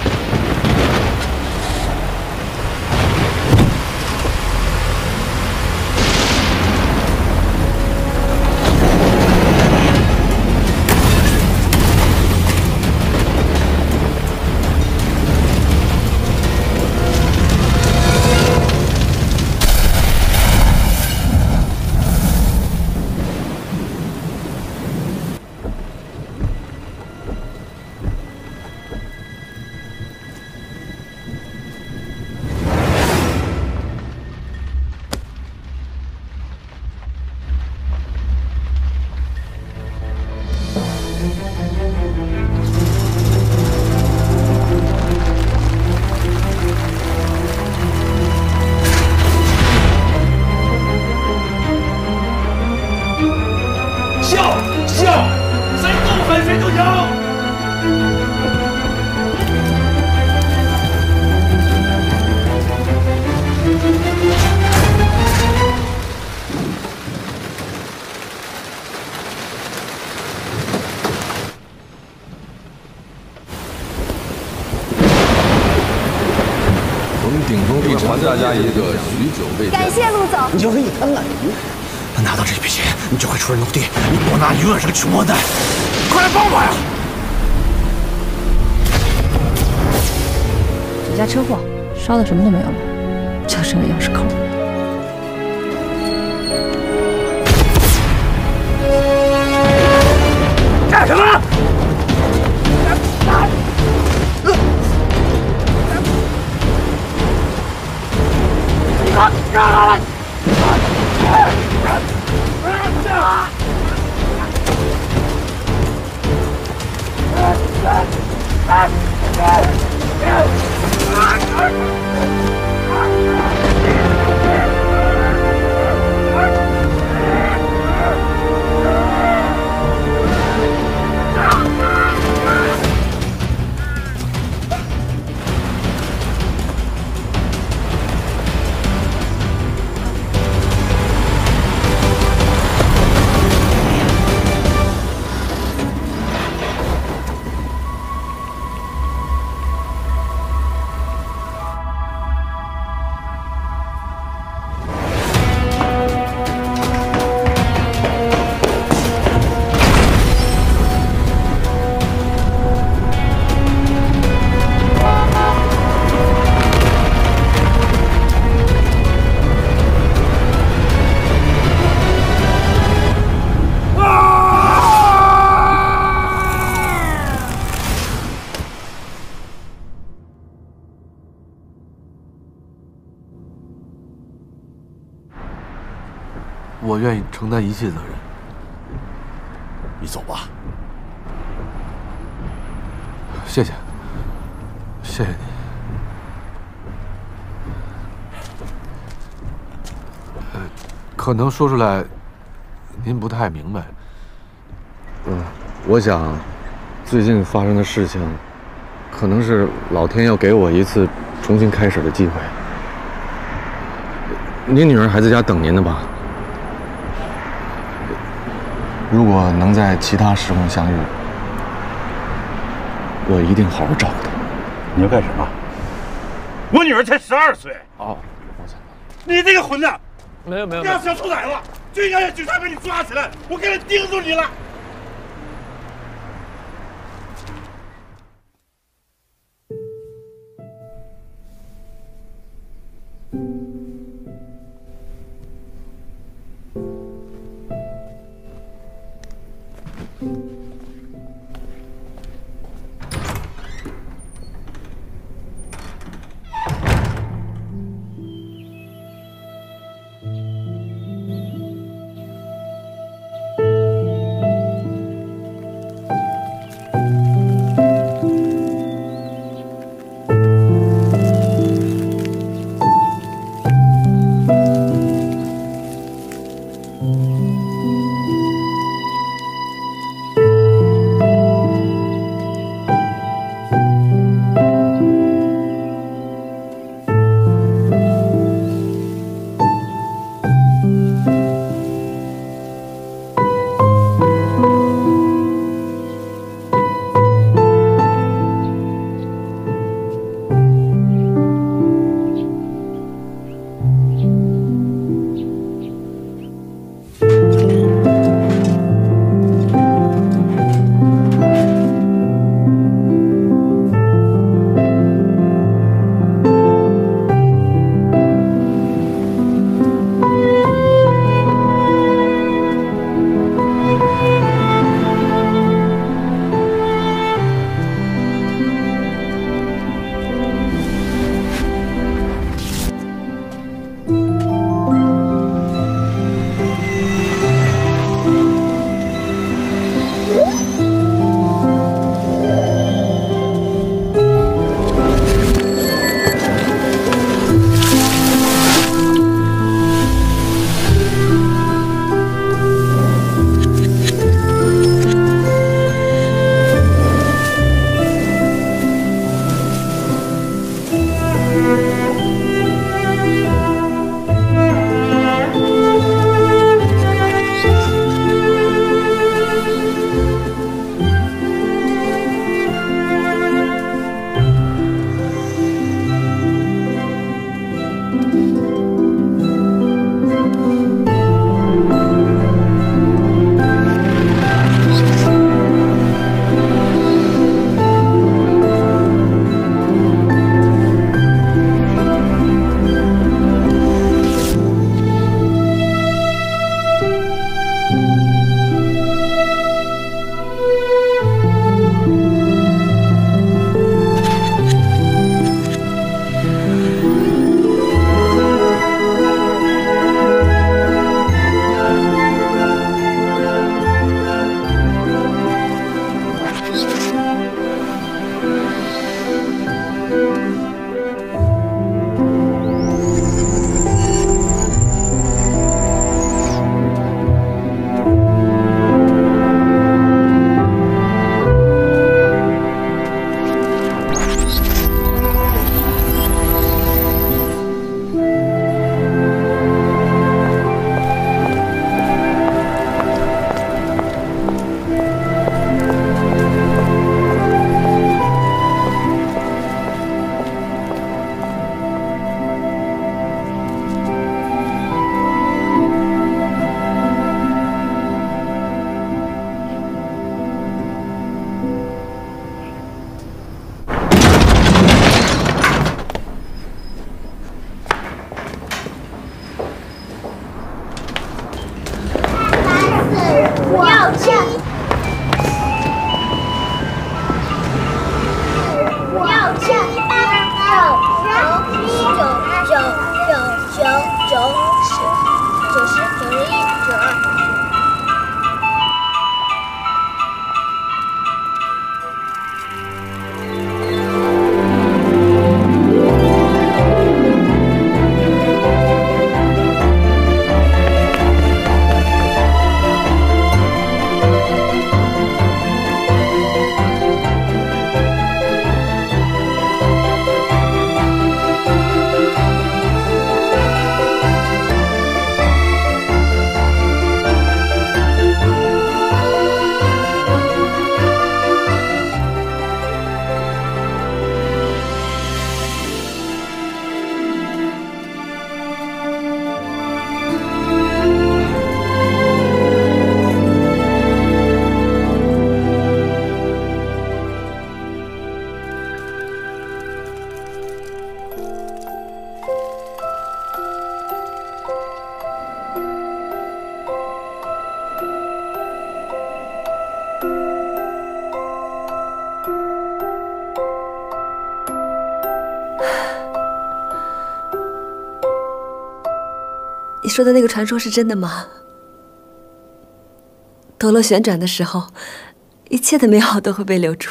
大家一个许久未见。感谢陆总。你就是一滩烂泥。拿到这笔钱，你就会出人头地。你不拿，永远是个穷光蛋。快来帮我呀！这家车祸烧的什么都没有了，就剩个钥匙扣。干什么？你快承担一切责任。你走吧。谢谢，谢谢你。呃，可能说出来，您不太明白。嗯，我想，最近发生的事情，可能是老天要给我一次重新开始的机会。您女儿还在家等您呢吧？如果能在其他时空相遇，我一定好好照顾她。你要干什么？我女儿才十二岁。哦，你这个混蛋！没有没有你要小兔崽子，就应该让警察把你抓起来。我给他盯住你了。说的那个传说是真的吗？陀螺旋转的时候，一切的美好都会被留住。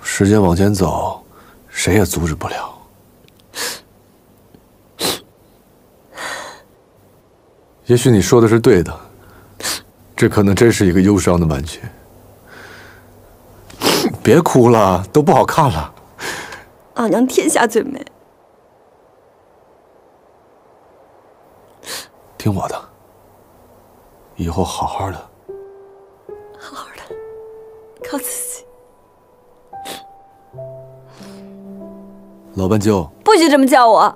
时间往前走，谁也阻止不了。也许你说的是对的，这可能真是一个忧伤的完结。别哭了，都不好看了。昂娘天下最美，听我的，以后好好的。好好的，靠自己，老斑鸠，不许这么叫我。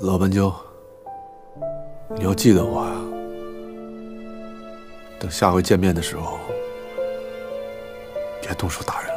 老斑鸠，你要记得我呀。等下回见面的时候，别动手打人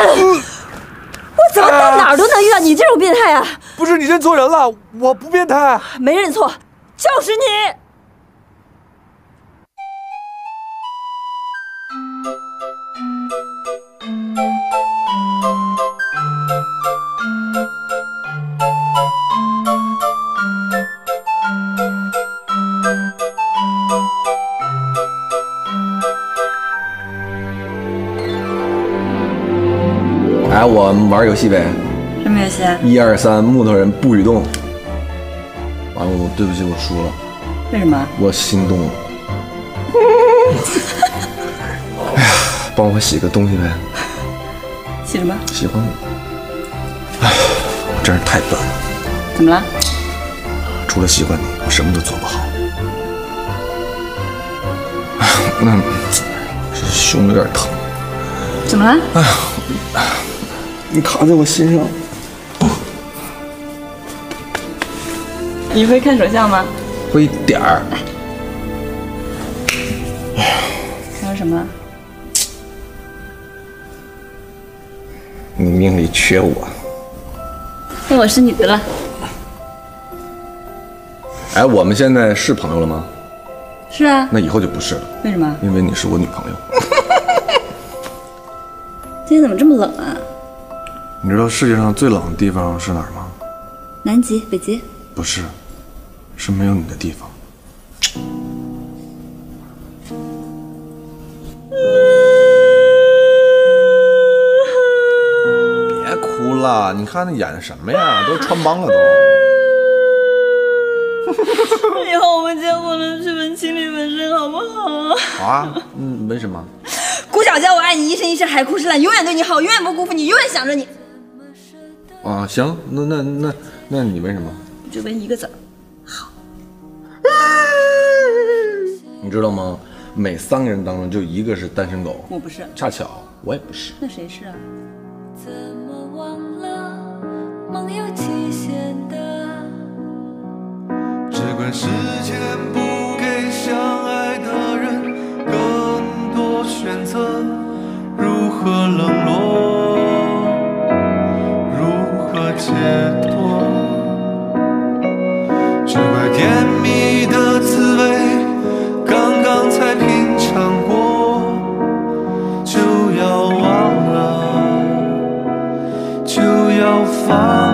我怎么到哪儿都能遇到你这种变态啊！不是你认错人了，我不变态。没认错，就是你。游戏呗。什么游戏？一二三，木头人不许动。完了，我对不起，我输了。为什么？我心动了。哎呀，帮我洗个东西呗。洗什么？喜欢我。哎，我真是太笨了。怎么了？除了喜欢你，我什么都做不好。哎，那这胸有点疼。怎么了？哎呀，你卡在我心上。你会看手相吗？会一点儿。还有什么？你命里缺我。那我是你的了。哎，我们现在是朋友了吗？是啊。那以后就不是了，为什么？因为你是我女朋友。今天怎么这么冷啊？你知道世界上最冷的地方是哪儿吗？南极、北极。不是，是没有你的地方。别哭了，你看那演的什么呀？都穿帮了都。以后我们结婚了，去纹情侣纹身好不好？好啊，嗯，纹什么？顾小娇，我爱你一生一世，海枯石烂，永远对你好，永远不辜负你，永远想着你。啊，行，那那那那你纹什么？就问一个字儿。你知道吗？每三个人当中就一个是单身狗。我不是。恰巧我也不是。那谁是啊？怎么忘了梦有期限的？只怪时间不给相爱的人更多选择，如何冷落，如解脱？只怪甜蜜的滋味刚刚才品尝过，就要忘了，就要放